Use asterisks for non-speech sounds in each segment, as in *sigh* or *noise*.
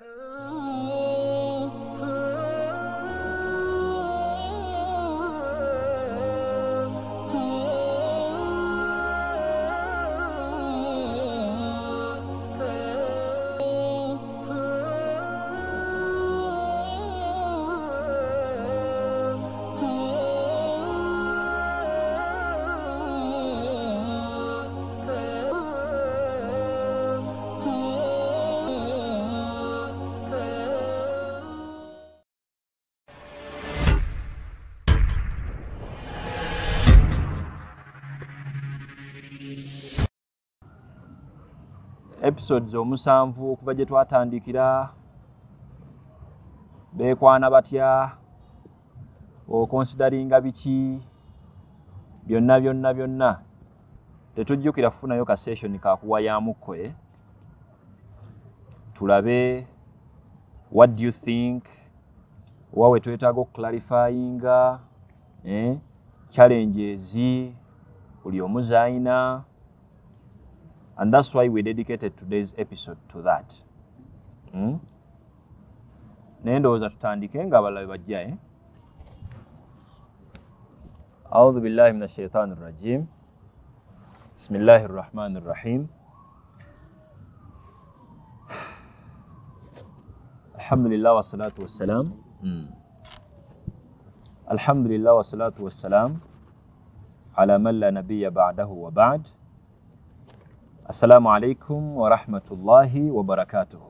Oh. Episodes omusanvu okuva gye twatandikira. Beekwana batya? Okonsidaringa biki? Byonna byonna byonna. Tetujjukira kufunayo ka session kakuwayamukwe tulabe what do you think? Owa we twetaaga okuclarifyinga eh? challenges buli omuzayina And that's why we dedicated today's episode to that. Hmm? naye ndowooza tutandike nga abalabe bajja eh? audhu billahi min ashaitani rrajim bismillahi rrahmani rrahim alhamdulillah wassalatu wassalam hmm. alhamdulillah wassalatu wassalam ala man la nabiya ba'dahu wa Assalamu alaikum wa rahmatullahi wa barakatuh.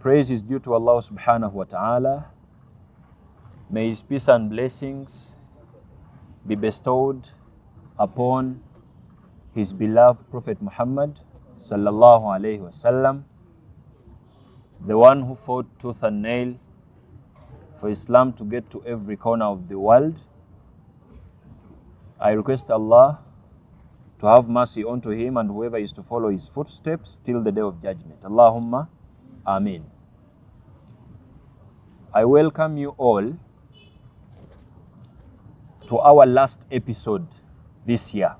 Praise is due to Allah subhanahu wa ta'ala. May His peace and blessings be bestowed upon His beloved Prophet Muhammad sallallahu alayhi wasallam, the one who fought tooth and nail for Islam to get to every corner of the world. I request Allah to have mercy unto him and whoever is to follow his footsteps till the day of judgment. Allahumma Amin. I welcome you all to our last episode this year.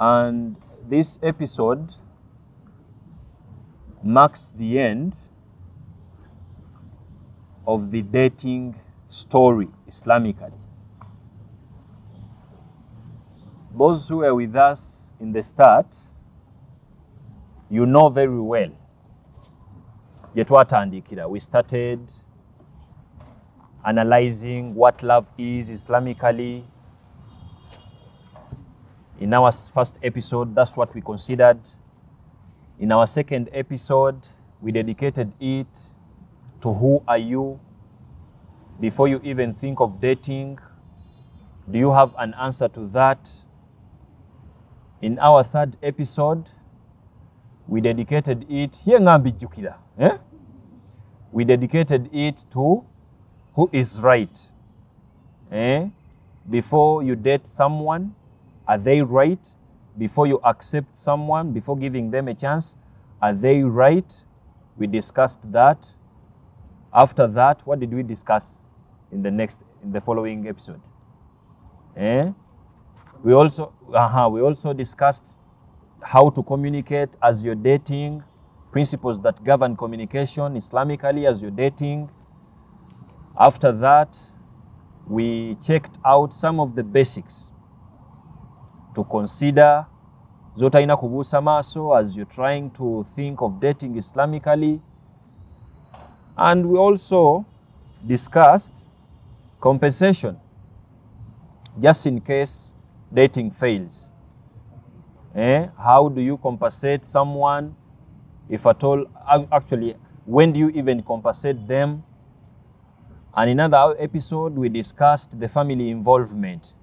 And this episode marks the end of the dating story Islamically. Those who were with us in the start, you know very well. gye twatandikira we started analyzing what love is islamically in our first episode that's what we considered in our second episode we dedicated it to who are you before you even think of dating? Do you have an answer to that? In our third episode, we dedicated it here eh? we dedicated it to who is right eh? before you date someone are they right before you accept someone before giving them a chance are they right we discussed that after that what did we discuss in the next in the following episode. Eh? We also uh-huh, we also discussed how to communicate as you're dating, principles that govern communication Islamically as you're dating. After that, we checked out some of the basics to consider zotalina kubuusa maaso as you're trying to think of dating Islamically. And we also discussed compensation just in case dating fails. Eh? How do you compensate someone if at all? Actually, when do you even compensate them? And in another episode, we discussed the family involvement.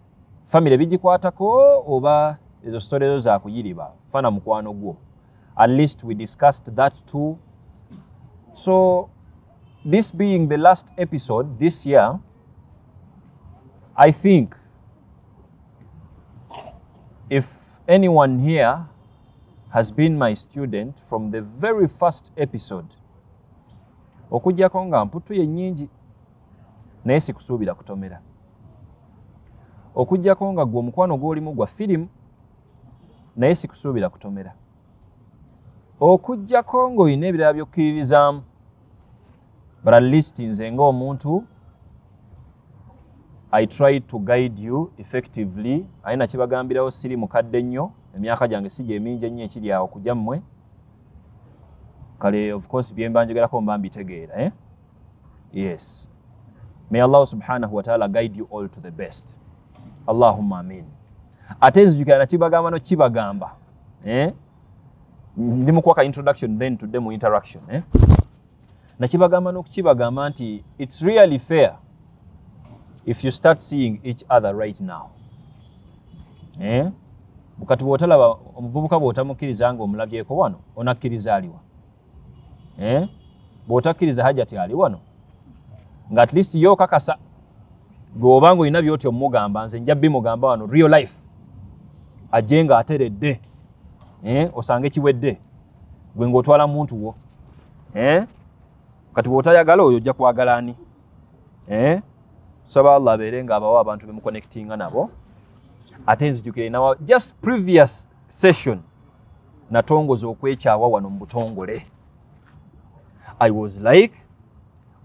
Family bigikwatako oba ezo story ezo zakuyiriba fana mukwano gwo. At least we discussed that too. So this being the last episode this year, I think if anyone here has been my student from the very first episode okujjako nga mputu ye nnyingi naye sikusuubira kutomera. Okujjako nga gwe omukwano gw'olimu gwa firimu naye sikusuubira kutomera. Okujjako ng'olina ebirala byokkiririzaamu but at least nze ng'omuntu i try to guide you effectively aye nakibagambirawo siri mukadde nnyo emyaka gyange si gyemingi ennyo ekiri awo kujyammwe kale of course byemba njogerako mba mbitegeera eh? yes may allah subhanahu wataala guide you all to the best allahumma amin ate nzijukira nakibagamba nokibagamba eh? ndi mukuwaka introduction then tudde mu interaction eh? nakibagamba n'okukibagamba nti its really fair if you start seeing each other right now eh? bukati bwotalaba omuvubuka bwotamukkiriza nga omulabyeko wano onakkiriza aliwa eh? bwotakkiriza hajati ali wano nga at least yo kakasa gweobanga olina byoti omugamba nze nja bimugamba wano real life ajje nga ateredde eh? osange kiwedde gwe ngaotwala muntu wo kati bwotayagala oyo ojja kwagala ani? Saba allah abeere nga abawa abantu bemuconnectinga nabo. Ate nzijukire nawa just previous session natongoza okwekyawa wano mu butongole. I was like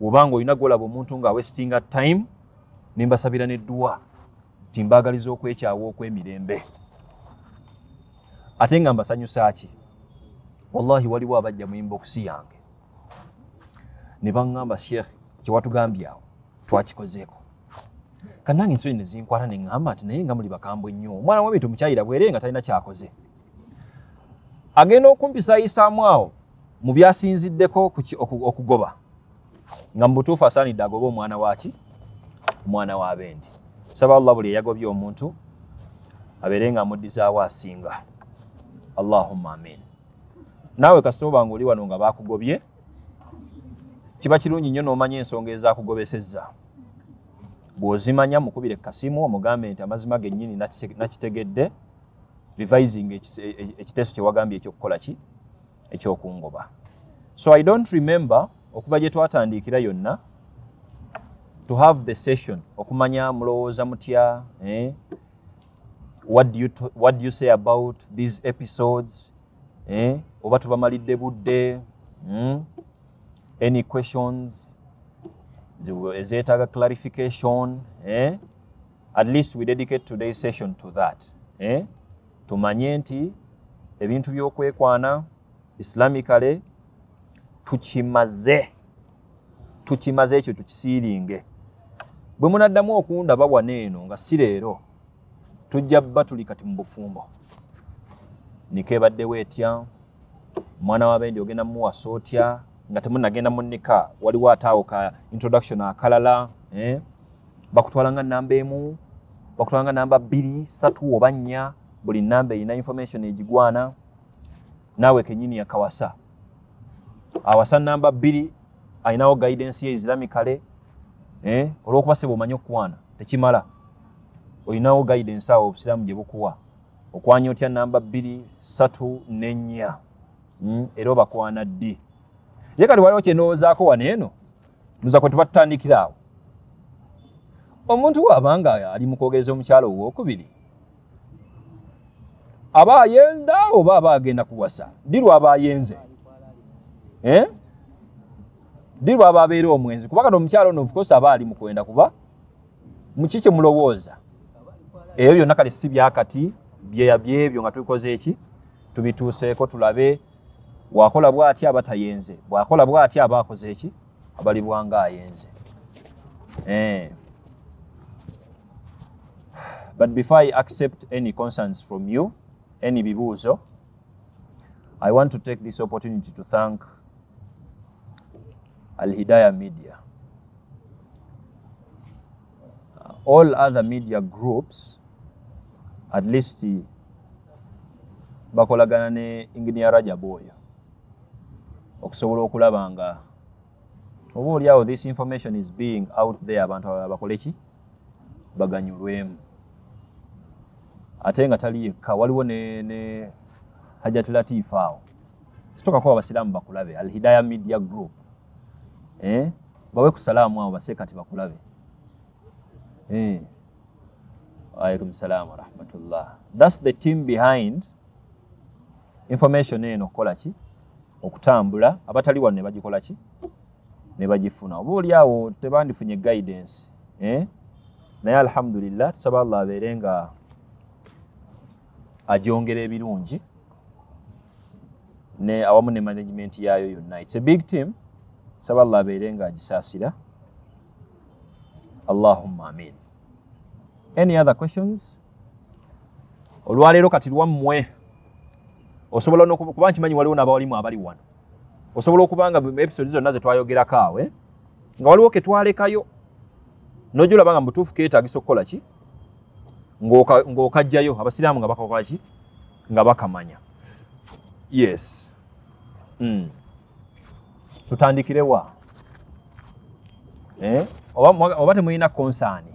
wobanga olina gwolaba omuntu nga westinga time nimbasabira neddwa timbagaliza okwekyawa okw'emirembe. Ate nga mbasanyusa ki? Wallahi waliwo abajja mu inbox yange. Ne baŋŋamba sheekh kyewatugambye awo twakikozeeko kanange ensonyi nezinkwata neŋŋamba nti naye nga muli bakambwe nnyo. Omwana wabintu mukyayira bwere nga talina kyakoze. Agenda okumpisayisaamu awo mu byasinziddeko okugoba. Nga mu butuufu asaanidde agobe omwana waki omwana w'abendi saba allah buli eyagobye omuntu abeere nga amuddizaawo asinga. Allahumma amin. Naawe kasooba nga oli wano nga bakugobye kiba kirungi nnyo n'omanya ensonga ezakugobesezza bw'ozimanya mukubire kasimu omugambe nti amazima gennyini nakitegedde revising ekiteeso kyewagambye ekyokukola ki ekyokungoba so i don't remember okuva gye twatandiikira yonna to have the session okumanya mulowooza mutya eh? what, do you what do you say about these episodes eh? oba tubamalidde budde mm? any questions ezeetaaga clarification eh? at least we dedicate today's session to that eh? tumanye nti ebintu byokwekwana islamicale tukimaze tukimaze ekyo tukisiiringe bwe munaddamu okundaba waneeno nga si leero tujja bba tuli kati mu bufumbo niko ebaddewo etya omwana w'abendi ogenda mumuwasa otya nga temunagenda munika waliwo ataawo ka introduction akalala eh? bakutwala nga namba emu bakutwala nga namba bbiri satu oba nnya buli namba erina information egigwana naawe kenyini yakawasa awasa namba bbiri ayinawo guidance ye islamicale eh? olwokuba sebe omanyi okukwana tekimala olinawo guidance awo obusiraamu gye bukuwa okwanya otya namba bbiri satu nennya mm? era obakwana ddi ye kati waliwo kyenowoozaako wano eno luza kwe tuba tutandikira awo. Omuntu waabanga ali mukwogeza omukyalo owokubiri aba ayenda oba aba agenda kuwasa? Ddi lwaba ayenze? Eh? ddi lwaba abeera omwenzi? Kuba kati omukyalo ono ofcourse aba ali mukwenda kuba? Muki kyemulowooza ebyo byonna kale si byakati byeya byebyo nga tubikoze eki? Tubituuseeko tulabe bwakola bwati aba tayenze bwakola bwati aba akoze eki abalibwanga ayenze. Eh. but before i accept any concerns from you any bibuuzo i want to take this opportunity to thank alhidaya media. Uh, all other media groups at least bakolagana ne engineer Rajab oyo okusobola okulaba nga oba oliawo this information is being out there abantu abalala bakole ki? Baganyulwemu. Ate nga tali yekka waliwo ne, ne hajati latifu awo. Situkakuba abasiraamu bakulabe alhidaya media group eh? bawe kusalaamu awo base kati bakulabe. Eh. alaikum salam warahmatullah thats the team behind information eno okukola ki okutambula abatali wano ne bagikola ki? Ne bagifuna. Oba oli awo tebandifunye guidance eh? naye alhamdulillah tusaba allah abeere nga agyongera ebirungi ne awamu ne management yaayo yonna. Its a big team tusaba allah abeere nga agisaasira. Allahumma amin. Any other questions? Olwaleero kati lwammwe osobola kuba nkimanyi waliwo n'abawalimu abali wano. Osobola okuba nga episode zonna zetwayogerako awe nga waliwo ketwalekayo nojulaba nga mutuufu keetagisa okukola ki? Ng'oka- ng'okajjayo abasiraamu nga bakakola ki? Nga bakamanya. Yes. Mm. tutandikirewa eh? oba, temulina konsaani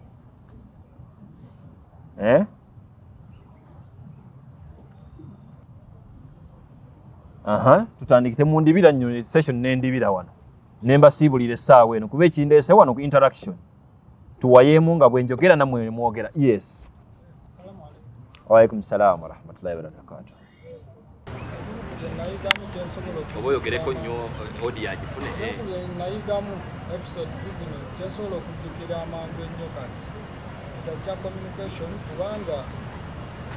aha. Tutandike temundibira nnyo session nendibira wano. Nembasiibulira essaawa eno. Kuba ekindeese wano ku interaction tuwayeemu nga bwenjogera nammwe mwogera. Yes. Waalaikum salaamu warahmatullahi wabarakatu nayigamu kyensobola oba oyogereko nnyo odi agifune nayigamu episodes zino kyensobola okujjukira amangu ennyo kati. Kyakya communication kubanga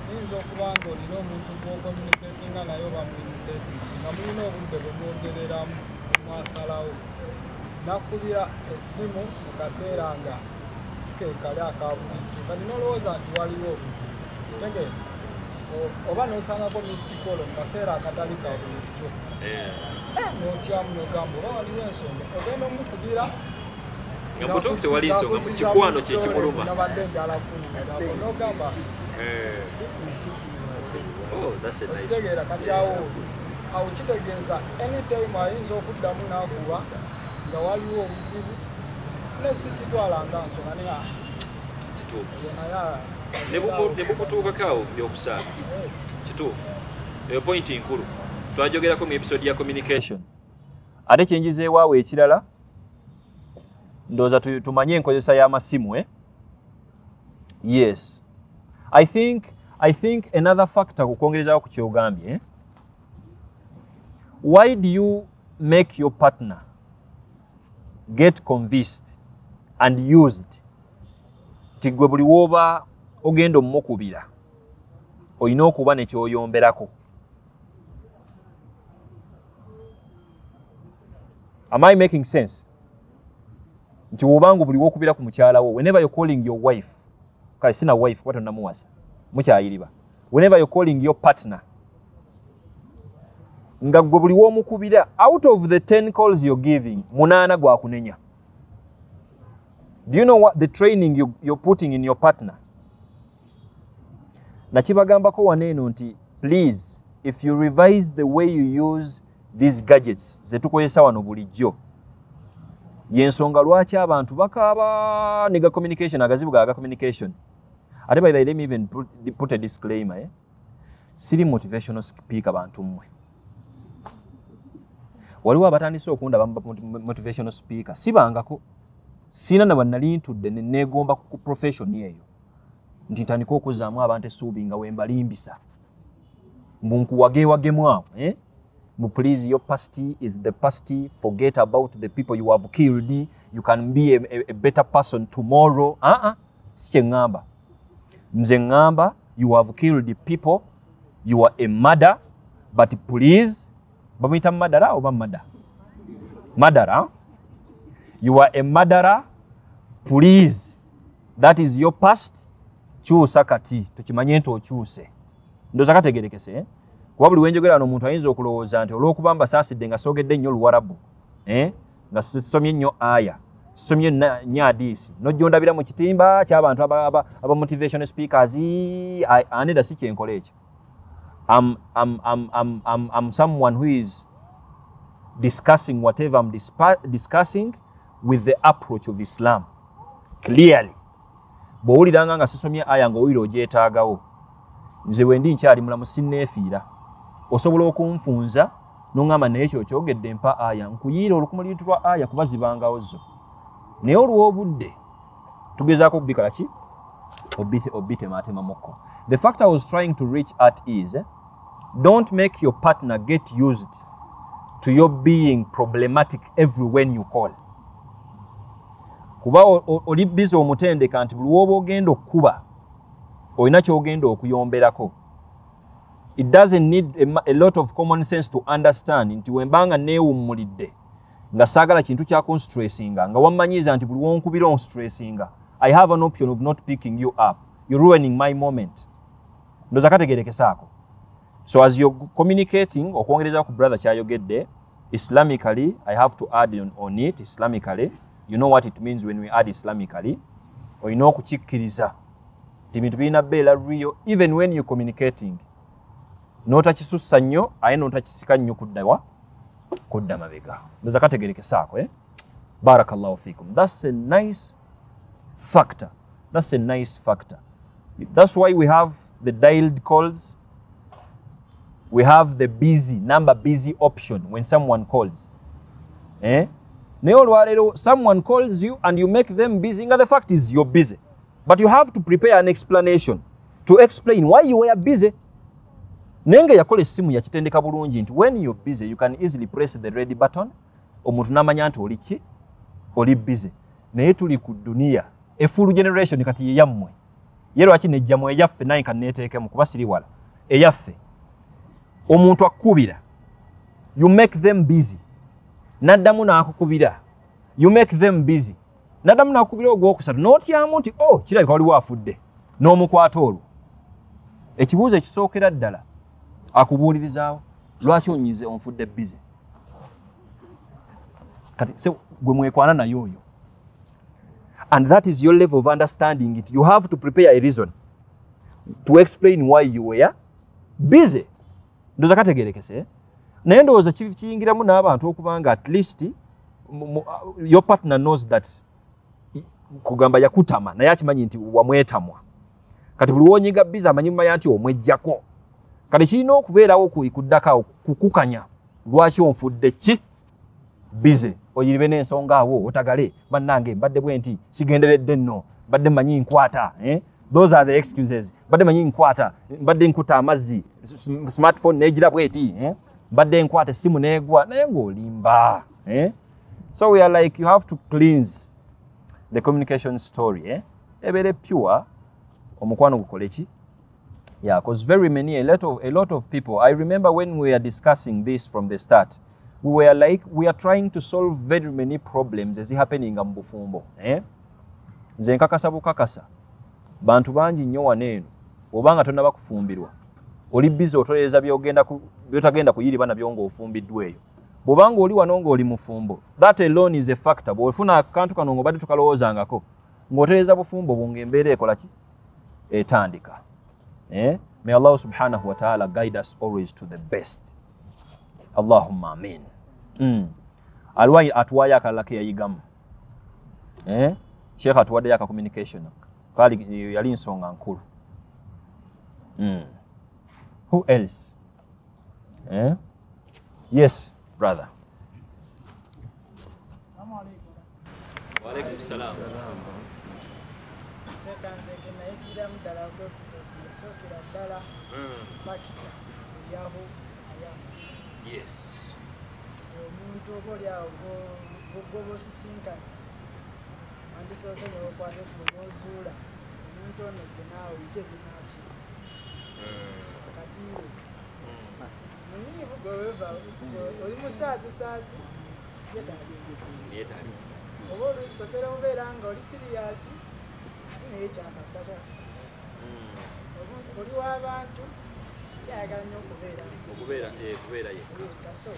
oyinza okuba nga olina omuntu gwokommunicatinga naye oba communicating nga mulina obudde bwe mwogereramu mwasalawo. Nakubira essimu mu kaseera nga sikekali akabulijjo kati nolowooza nti waliwo obuzibu. Kitegeera O- oba nosangako mistikolo mu kaseera akatali ka bulijjo. Notyamu nogamba oba waliwo ensonga? Ogenda omukubira. Nga mutuufu tewali nsonga, mu kikwano kye kimuluma. nabadde njala is serious. okitegeera kati awo awo kitegeeza anytime ayinza okuddamu nakuba nga waliwo obuzibu ne sikitwalanga nsonga naye ah, oyo naye ne bukutuukako awo byokusaala Eh, kituufu. Eyo pointi nkulu. Twajogerako mu episode ya communication. Ate kyenjizeewaawo ekirala ndowooza tu- tumanye enkozesa y'amasimu eh? yes i think i think another factor kukwongerezaako ku kyogambye why do you make your partner get convinced and used? Ti gwe buli wooba ogenda omumukubira olina okuba nekyoyomberako am i making sense? Nti wobanga buli wokubira ku mukyalawo whenever you're calling your wife kale sina wife kuba tonnamuwasa mukyayiriba whenever you're calling your partner nga gwe buli womukubira out of the 10 calls you're giving munaana gwakunenya do you know what the training you, you're putting in your partner? Nakibagambako wano eno nti please if you revise the way you use these gadgets zetukozesa wano bulijjo. Yensonga lwaki abantu bakaaba ne ga communication agazibu gaga communication ate by the way, let me even put, put a disclaimer eh? siri motivational speaker bantu mmwe. Waliwo abatandise okundaba motivational speaker. Sibangako siina na bannali ntudde ne neegomba ku profession eyo nti ntandika okuzzaamu abantu essuubi nga wembalimbisa mbu nkuwageewagemu awo eh? But please your past is the past. Forget about the people you have killed. You can be a, a, a better person tomorrow. Uh -uh. si kye ŋŋamba nze ŋŋamba you have killed people. You are a mother but please bamuyita madara oba mada madara you are a madarer please. That is your past. Kyusa kati tukimanye nti okyuse. Ndoza kategerekese eh? kuba buli wenjogera wano omuntu ayinza okulowooza nti olwokuba mbasaasidde nga soogedde nnyo oluwarabu eh? nga sisomye nnyo aya sisomye na- nnyo adiisi nojjondabira mu kitimba ky'abantu aba, aba, aba motivation speakers aneda si kyenkola ekyo I'm, I'm, I'm, I'm, I'm, I'm someone who is discussing whatever I'm discussing with the approach of Islam. Clearly. Bw'owuliranga nga sisomye aya ng'owulira ogyetaagawo nze bwe ndi nkyali mulamu sinneefiira. Osobola okunfunza n'oŋŋamba naye ekyo kyogedde mpa aya nkuyiira olukumuliritu lwa aya kuba zibangawo zo naye olw'obudde tugezaako okubikola ki Obite- obitematemamuko the fact i was trying to reach at is eh, don't make your partner get used to your being problematic every when you call. Kuba oli bizi omutendeka nti buli woba ogenda okkuba olina kyogenda okuyomberako. It doesn't need a, a lot of common sense to understand nti wembanga neewummulidde nga saagala kintu kyakunstressinga nga wammanyiiza nti buli wonkubira onstressinga i have an option of not picking you up. You're ruining my moment. Ndoza kategerekesaako. So as you're communicating okwongereza ku brother kyayogedde islamically i have to add on, on it islamically. You know what it means when we add islamically. Olina okukikkiriza nti bintu birina beera real even when you communicating. N'otakisussa nnyo aye n'otakisika nnyo kuddawa kudda mabega. Ndoza kategerekesaako eh? barakallahu fikum. That's a nice factor. That's a nice factor. That's why we have the dialed calls. We have the busy number busy option when someone calls. Eh? naye olwaleero someone calls you and you make them busy. Nga the fact is you're busy. But you have to prepare an explanation to explain why you were busy naye nga yakola essimu yakitendeka bulungi nti when you're busy you can easily press the red button. Omuntu n'amanya nti oli ki? Oli busy. Naye tuli ku duniya efull generation kati yeyammwe ye lwaki nejjamu eyaffe naye kanneeteekemu kuba siri wala. Eyaffe. Omuntu akkubira you make them busy. N'addamu n'akukubira. You make them busy. N'addamu n'akukubira ogwokusatu n'otyamu nti o oh, kirabika waliwo afudde. N'omukwata olwo. Ekibuuzo ekisookera ddala akubuulirizaawo lwaki onyize onfudde busy kati se gwe mwekwana naye oyo. And that is your level of understanding it. You have to prepare a reason to explain why you were busy. Ndoza kategerekese naye ndowooza ki- kiyingiramu n'abantu okuba nga at least mu- your partner knows that kugamba yakutama naye akimanyi nti wamwetamwa. Kati buli wonyiga bizi amanyi mumanya nti omwejjako kati kirina okubeerawo ku- kuddako kukukanya. Lwaki onfudde ki? Bize. Oyiribe n'ensonga awo otagale. Bannange mbadde bwe nti sigenderedde nno. Mbadde manyi nkwata eh? those are the excuses. Mbadde manyi nkwata. Mbadde nkuta amazzi smartphone negira bweti eh? mbadde nkwata essimu negwa naye ng'olimba eh? so we are like you have to cleanse the communication story ebeere pure. Omukwano gukole ki Yeah, because very many, a lot of a lot of people. I remember when we were discussing this from the start, we were like, we are trying to solve very many problems as happening mu bufumbo. Eh? Nze nkakasa bukakasa. Bantu bangi nnyo wano eno. Obanga tonnaba kufumbirwa. Oli bizi otolereza byotagenda kuyiriba nabyo ng'ofumbiddwa eyo. Bw'obanga oli wano ng'oli mufumbo, that alone is a factor. Bw'ofuna akantu kano ng'obadde tukalowoozangako, ng'otereeza bufumbo bunga embeera ekola ki? Etandika. Eh? May Allah subhanahu wa ta'ala guide us always to the best. Allahumma amin. Mm. Alwayi atuwaayo akalala ke yayigamu. Eh? Sheikh atuwaddeyo aka communication. Kali yali nsonga nkulu. Mm. Who else? Eh? Yes, brother. Wa alaikum salam. Nayigiramu ddala bakita eryaho ayamu Yes. omuntu oba oliawo gogoba osisinkana wandisoose neokwate ku nozuula omuntu ono gwe naawe ije binaki katiiwe munyiivu gweweva oli musaazi saazi? Yetali oba olusotera obeera nga oli siriyasi ate naye kyakadda kyaki oli w'abantu yayagala nnyo okubeera Okubeera eh kubeera ye. kaso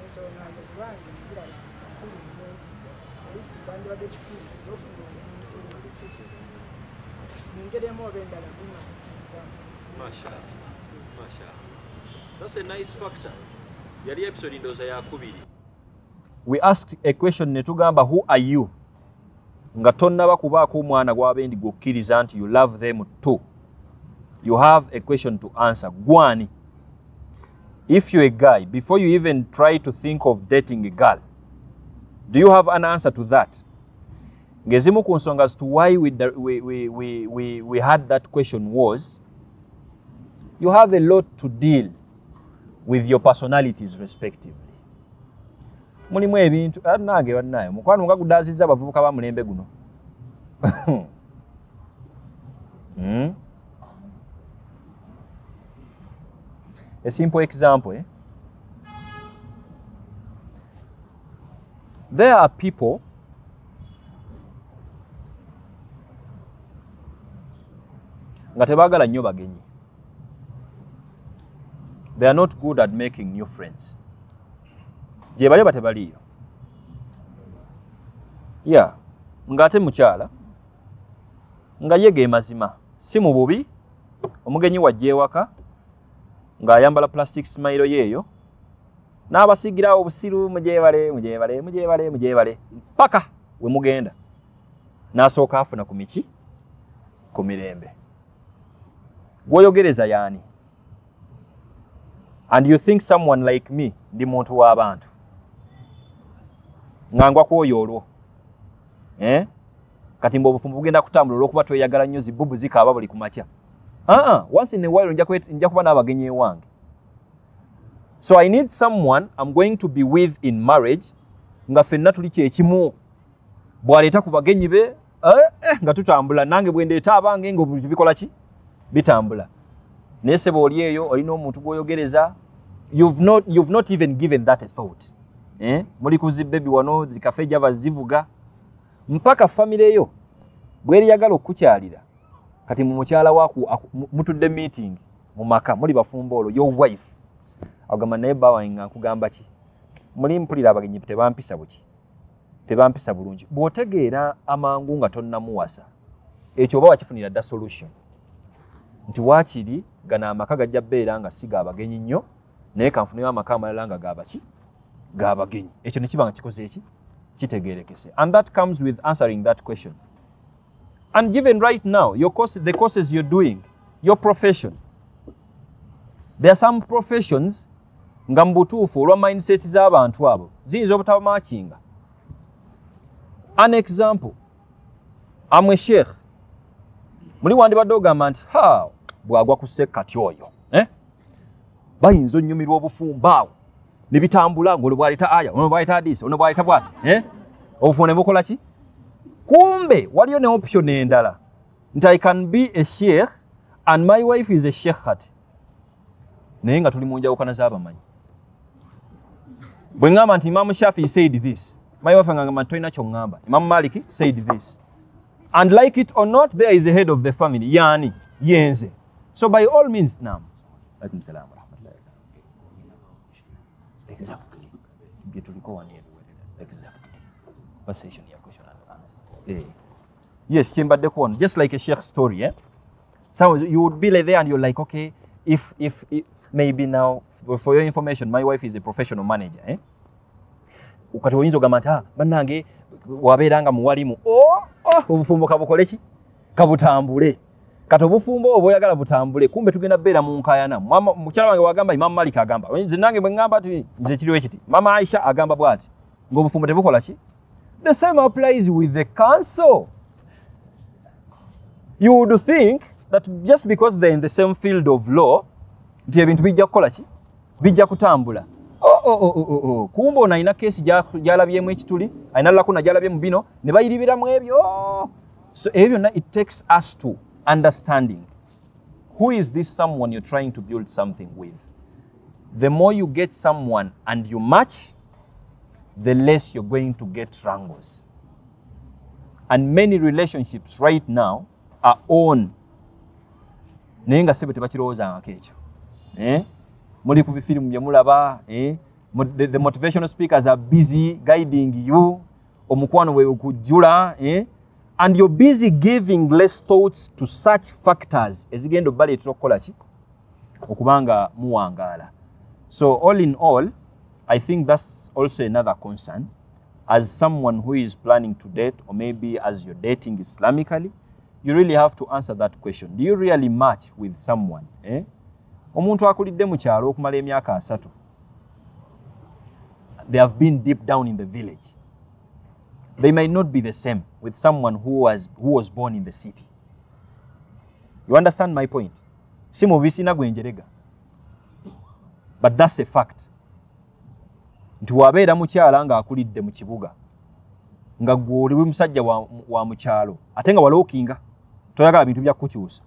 ensonga nze kubange ngira nkulu nnyo nti lisiti kyandibadde kikulu nofuna omuntu mu ngeri emu oba endala. Mashallah. That's a nice factor. Yali episode ndooza yakubiri. We asked a question ne tugamba who are you? Nga tonnaba kubaako omwana gw'abendi gw'okkiriza nti you love them too. You have a question to answer. Gwani. If you're a guy, before you even try to think of dating a girl, do you have an answer to that? Ngezimu ku nsonga as to why we, we, we, we, we, had that question was you have a lot to deal with your personalities respectively mulimu ebintu ate nange bannaye mukwano nga gudaazizza abavubuka ba mulembe guno *laughs* a simple example eh? there are people nga tebaagala nnyo bagenyi. They are not good at making new friends. Gye bali ba tebaliyo ya ng'ate mukyala nga ye ge mazima si mu bubi omugenyi wajja ewaka ng'ayambala plastic smile yeeyo. N'abasigirawo obusiru mujeebale mujeebale mujeebale mujeebale paka we mugenda. N'asooka afuna ku miki ku mirembe. Gwoyogereza yaani? And you think someone like me ndi muntu w'abantu nga ngwa kwoyo olwo eh? kati mbe obufumbo bugenda kutambula olwokuba tweyagala nnyo zibubu zikaaba buli kumakya aa once in a while nja kuba n'abagenyi ewange so i need someone i'm going to be with in marriage nga ffenna tuli kyekimu bw'aleeta ku bagenyi be eh, eh, nga tutambula. Nange bwe ndeeta abange nga obintu bikola ki? Bitambula. Naye seba oli eyo olina omuntu gw'oyogereza you've not, you've not even given that a thought. Eh? muli kuzibebi wano zikafe java zivuga. Mpaka famire yo bweriyagala okukukyalira kati mu mukyala waaku aku- mu- mutudde meeting mu maka muli bafumba olwo your wife. Agamba naye bawange nga nkugamba ki? Muli mpulira abagenyi tebampisa buki? Tebampisa bulungi. Bw'otegeera amangu nga tonnamuwasa ekyo oba wakifunira dda solution. Nti waakiri gano amaka gajja beera nga si gaabagenyi nnyo naye kanfuneyo amaka amalala nga gabaki gaabagenyi ekyo ne kiba nga kikoze eki? Kitegeerekese. And that comes with answering that question and given right now your course, the courses you're doing your profession there are some professions nga mu butuufu olwa mindset z'abantu abo ziyinza obutabamakinga an example amwe sheikh muli wandibadde ogamba nti ha bwagwa ku sekkati oyo eh? bayinza onyumirwa obufumbo awo ne bitambula ngaolwo bwaleeta aya ono bwaleeta hadisi ono bwaleeta bwati eh? obufumbo ne bukola ki kumbe waliyo ne option endala. Nti i can be a sheikh and my wife is a sheikhat naye nga tuli mu njawukana z'abamanyi bwe ŋŋamba nti imam shafi said this my wife ngamba nti tolina kyoŋŋamba imamu maliki said this. And like it or not there is a head of the family yani yenze. So by all means nam alaikum salam warahmatullahi exactly. Exactly yes kyembaddeko wano just like a sheikh story eh? So you would be like there and you're like okay if if, if maybe now for your information my wife is a professional manager eh? Kati oyinza ogamba nti "Ah, bannange wabeera nga muwalimu oh, oh, obufumbo kabukole ki? Kabutambule. Kati obufumbo obwo oyagala butambule kumbe tugenda beera mu nkayana Mama- mukyala wange wagamba imamu malik agamba. Nze nange bwe ŋŋamba ti nze kiriwo ekiti. Mama aisha agamba bw'ati ng'obufumbo tebukola ki the same applies with the council you would think that just because they're in the same field of law nti ebintu bijja kukola ki? Bijja kutambula. Oh, oh, oh, kumbe ono alina keesi gya- gyalabyemu ekituli alina lakuna gyalabyemu bino ne bayiribiramu ebyo. So ebyo byonna it takes us to understanding who is this someone you're trying to build something with. The more you get someone and you match the less you're going to get wrangles and many relationships right now are on naye nga sebe tebakirowoozangako ekyo eh? muli ku bifirimu bye mulaba eh? The, motivational speakers are busy guiding you omukwano bwe kujjula eh? and you're busy giving less thoughts to such factors ezigenda obbaleetera okukola ki okuba nga muwangaala so all in all i think that's also another concern as someone who is planning to date or maybe as you're dating islamically you really have to answer that question. Do you really match with someone eh? omuntu akulidde mu kyalo okumala emyaka asatu. They have been deep down in the village. They might not be the same with someone who was, who was born in the city. You understand my point? Si mubisina gwenjerega. But thats a fact nti wabeera mukyala ng'akulidde mu kibuga nga gwe oliwe musajja wa, mukyalo ate nga walookinga toyagala bintu bya kukyusa.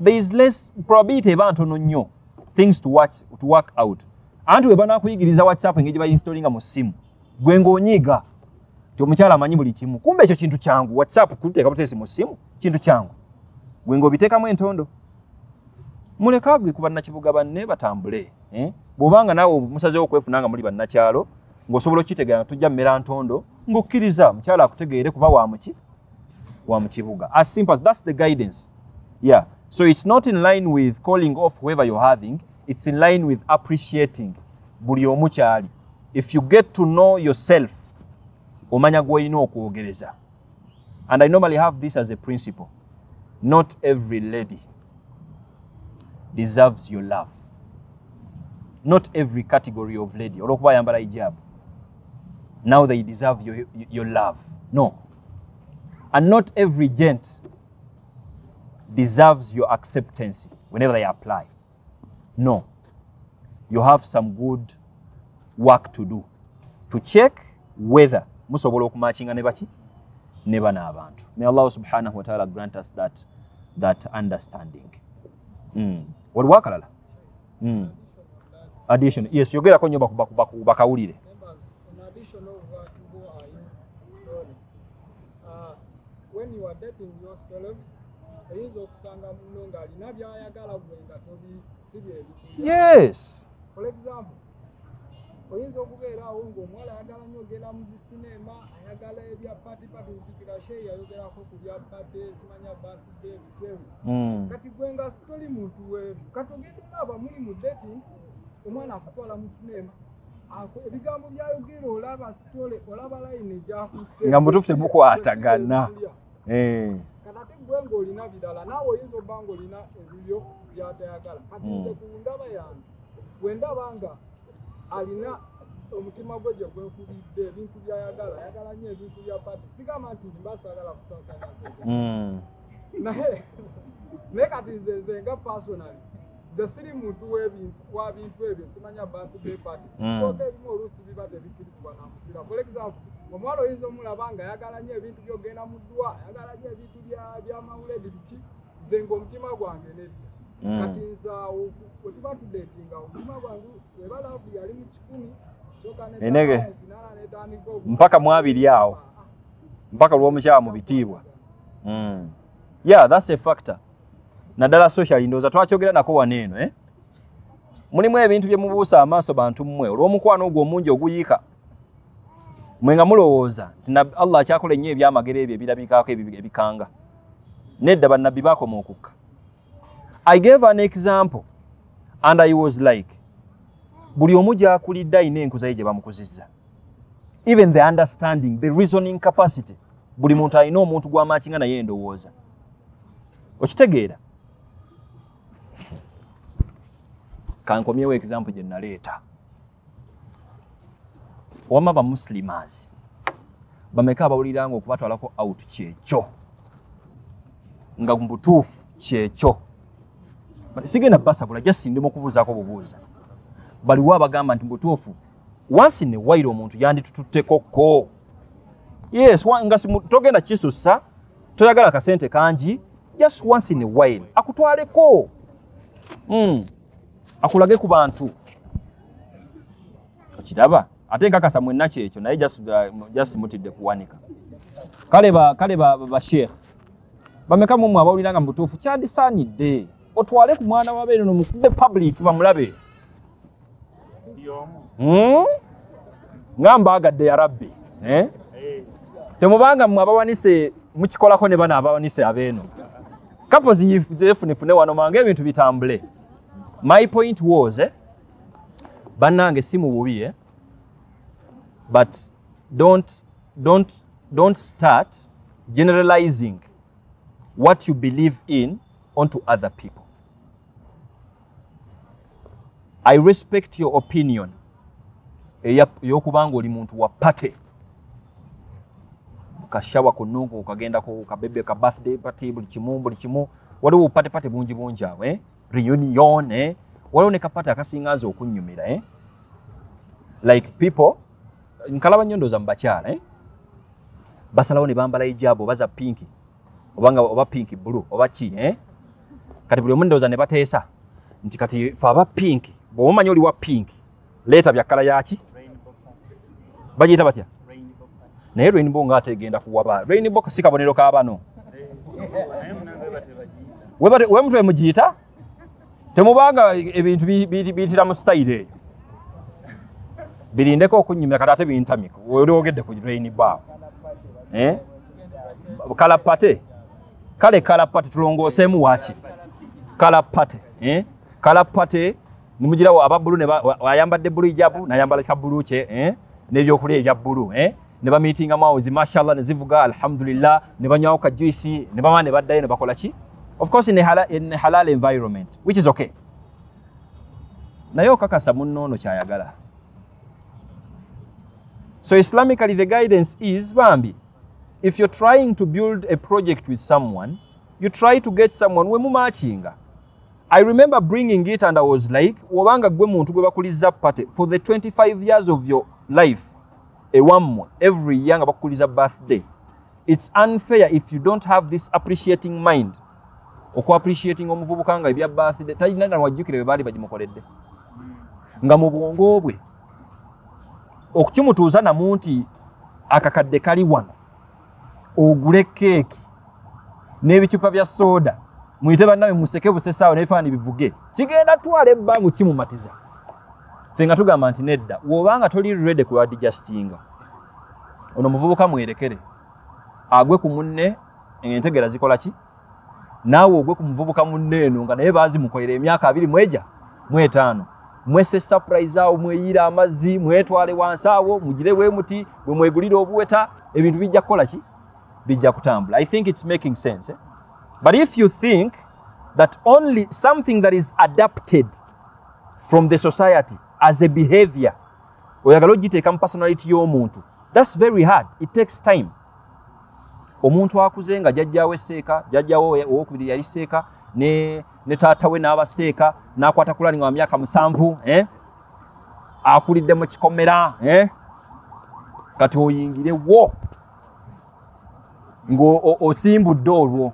There is less probability eba ntono nnyo things to, watch, to work out. Anti we banakuyigiriza whatsapp engeri bainstolinga mu ssimu gwe ng'onyiiga ti omukyala amanyi buli kimu kumbe ekyo kintu kyangu whatsapp kuteeka buteesi mu ssimu kintu kyangu. Gwe ng'obiteekamu entondo. Muleka gwe ku bannakibuga banne batambule? Bw'obanga naawe musazeewo okwefuna nga muli bannakyalo ng'osobola okukitegeera tujja mmera ntondo ng'okkiriza mukyala akutegeere kuba wa muki wa mu kibuga. As simple as that's the guidance. Yeah. So it's not in line with calling off whoever you're having it's in line with appreciating buli omu kyali. If you get to know yourself omanya gw'olina okwogereza. And i normally have this as a principle. Not every lady deserves your love not every category of lady. Olwokuba ayambala hijab. Now they deserve your, your love. No. And not every gent deserves your acceptance whenever they apply. No. You have some good work to do. To check whether musobola okumakinga ne baki? Ne bano abantu. May allah subhanahu wataala grant us that, that understanding. Mm. waliwo akalala mm. Addition yes yogerako nnyo bakawulire uh, when you are dating yourselves, oyinza okusanga muno ng'alina by'ayagala gwe nga tobi si byebikulu. yes For example, oyinza okubeeraawo ng'omuwala ayagala nnyo ogenda mu zisinema ayagala ebya pati pati nzikira shey yayogerako ku bya pati simanya birthday bikyeru mm. kati gwe nga toli muntu weeru kati ogenda olaba muli mu dating omwana akutwala mu sinema ako- ebigambo byayogera olaba sitole olaba layini gyakutte Nga mutuufu temukwatagana. eh. kati ate gwe ng'olina birala naawe oyinza obba ng'olina ebibyo byatayagala kati Mm. nze ku ndaba yange bwe ndaba nga alina omutima gwe gye gwekubidde ebintu byayagala ayagala nnyo ebintu bya pati sigamba nti mbasaagala kusaasanya sente mm. naye naye kati nze nze nga personally nze siri muntu wa bintu ebyo simanya birthday party. Mm. sooka ebimu oluusi biba tebikkirizibwa na musira for example omuwala oyinza omulaba nga ayagala nnyo ebintu byogenda mu ddwa ayagala nnyo ebintu bya- byamawuledi biki nze ngaomutima gwange nedda Mm. kati nzaawo wetuba tudetinga omutima gwange weba laavu yali mu kikumi Enege. Mpaka mwabiri awo. mpaka olw'omukyala mu bitiibwa yeah thats a factor naddala social ndowooza twakyogera nako wano eno eh? mulimu ebintu bye mubuusa amaaso bantu mmwe olw'omukwano ogwo omungi oguyiika. Mwe nga mulowooza nti allah akyakola ennyo ebyamagero ebyo ebirabikako ebi- ebikanga. Nedda bannabbi baakoma okukka. I gave an example and i was like buli omu gy'akulidde ayina enkuza ye gye bamukuzizza. Even the understanding the reasoning capacity buli muntu alina omuntu gw'amaakinga naye endowooza. Okitegeera kankomyewo example gye naleeta. Wama bamuslimas bameka abawulira nga okubatwalako out kyekyo nga mu butuufu kyekyo. Sigenda basabula just ndimu okubuuzaako bubuuza. Baliwo abagamba nti mu butuufu wansi ne waire omuntu yanditututekoko. Yes nga togenda kisusa toyagala akasente kangi just once in a while akutwaleko. Mm. Akulage ku bantu. Okiraba ate nkakasa mwenna kyekyo naye just, uh, mutidde kuwanika. Kale kale ba- ba- basheekh bameka mumwe abawulira nga mubutuufu kyandisaanidde otwale ku mwana wabeere nomukube public bamulabe. Hmm? nga mbaagadde ya rabbi eh? temubanga mmwe abawanise mukikolako ne bano abawanise abeeno. Kapozi zefunefune wano mange ebintu bitambule my point was eh? bannange si mu bubi eh? but don't, don't, don't start generalizing what you believe in onto other people i respect your opinion ey'okuba nga oli muntu wa pate kashawa kunuku okagendako kabebe ka birthday party buli kimu buli kimu waliwo bupatepate bungi bungi awo eh? Reunion eh? waliwo ne kapate akasingaza okunyumira eh? like people nkalaba nnyo ndooza mu bakyala eh? basalawo ne bambala ijaabu oba za pinki obanga oba pinki bulu oba ki eh? kati buli omu ndowooza ne bateesa nti kati fe aba pinki bw'oba omanyi oli wa pinki leeta byakkala yaki bagiyita batya naye rainbow nga ate egenda kuwaba rainbow si kabonero ka bano we mutwe mugiyita temubanga ebintu bi- bi- biyitira mu style eyo birindeko okunyumira kati ate bintamika oli ogedde ku rainbow Eh? kalapate kale kalapate tulongooseemu waki kalapate eh? kalapate nimugirawo ababbulu ne ba- wa- ayambadde bulu ijabu nayambala kabulu kye eh? n'ebyokulya ebya bbulu eh? ne bamiitingamu awo zi mashallah ne zivuga alhamdulillah ne banywawo ka juice ne bama ne baddayo ne bakola ki of course in a halal, in a halal environment which is okay naye okakasa munnoono kyayagala so islamically the guidance is bambi if you're trying to build a project with someone, you try to get someone we mumachinga. I remember bringing it and I was like, wobanga gwe muntu gwe bakuliza pate for the 25 years of your life, ewammwe every year nga bakuliza birthday. It's unfair if you don't have this appreciating mind. Oku appreciating omuvubuka nga ebya birthday talina na wajjukire bwe baali bagimukoledde. Nga mu bwongo bwe okukimutuuza namu nti akakadde kali wano ogule keeki n'ebicupa bya soda muyite bannawe museke busesaawo n'ebifaani bivuge kigenda twala ebbanga kimumatiza ffe nga tugamba nti nedda w'obanga toli rede ku adijustinga ono muvubuka mwerekere agwe ku munne entegera zikola ki naawe ogwe ku muvubuka munne eno nga naye baazimukolera emyaka abiri mweja mwetaano mwese surprise awo mweyiira amazzi mwetwale wansi awo mugire bwe muti bwe mwegulira obuweta. Ebintu bijja kukola ki? Bijja kutambula. I think it's making sense eh? but if you think that only something that is adapted from the society as a behavior oyagala ogiteeka mu personality y'omuntu that's very hard. It takes time omuntu akuze nga jjajjawe seeka jjajjawe owokubiri yali seeka ne, ne taatawe n'abaseeka n'akwata kulani nga wa myaka musanvu eh? akulidde mu kikomera eh? kati oyingire wo ng'osimbudde olwo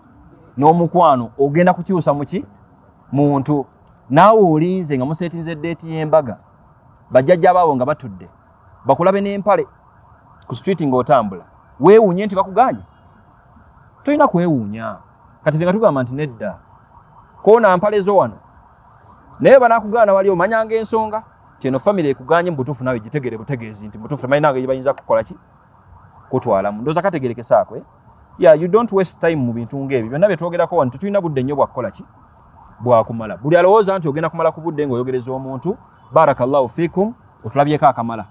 n'omukwano ogenda kukyusa muki muntu naawe olinze nga museetinze deeti y'embaga bajjajja baabo nga batudde bakulabe n'empale ku street ng'otambula weewuunye nti bakuganye tolina kwewuunya. Kati fe nga tugamba nti nedda. Koona mpale zo wano. Naye banakugaana wali omanyanga ensonga kyeno famire ekuganye mu butuufu nawe gitegere butegeezi nti butuufu tebalinanga gye bayinza kukola ki? Kutwalamu. Ndooza kategerekesaako yeah, you don't waste time mu bintu ng'ebyo. Byonna bye twogerako wano tetulina budde nnyo bwakukola ki? Bwakumala buli alowooza nti ogenda kumala ku budde ng'oyogereza omuntu barakallahu fikum otulabyeko akamala.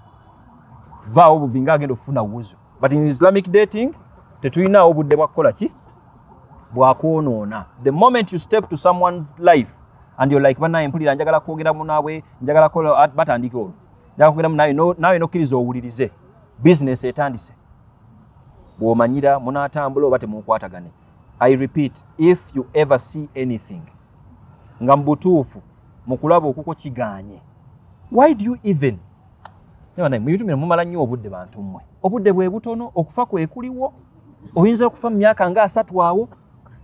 Vaawo buvinga agenda okufuna wuzo but in islamic dating tetulinawo budde bwakukola ki? Bwakwonoona the moment you step to someone's life and you're like banaye mpulira njagala kwogeramu naabwe njagala kola batandike olwo. Njagala kwogeramu nawe no- nawe nokkiriza owulirize. Business etandise. Bw'omanyira munaatambula oba temukwatagane. I repeat if you ever see anything nga mu butuufu mu kulaba okuko kiganye why do you even Naye mu bintu bino mumala nnyo obudde bantu mmwe. Obudde bwe butono okufa kwe kuliwo oyinza okufa mu myaka nga asatu awo?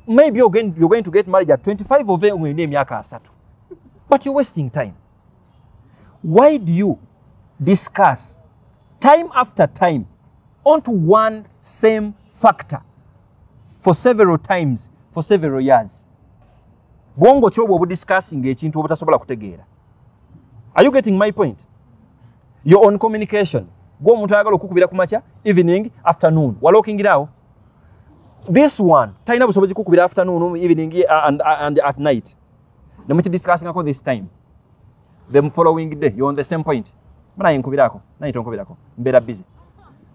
Maybe you're going, you're going to get married at 25 ove ng'olina emyaka asatu. But you're wasting time. Why do you discuss time after time onto one same factor for several times for several years? Bwongo ki obwo obudiscussinga ekintu obutasobola kutegeera. Are you getting my point? Your own communication. Gwe omuntu ayagala okukubira ku makya evening afternoon. Walokingirawo this one talina busobozi kukubira afternoon evening uh, and, uh, and at night. Nemukidiscussingako this time. The following day you're on the same point. Naye nkubirako naye tonkubirako mbeera busy.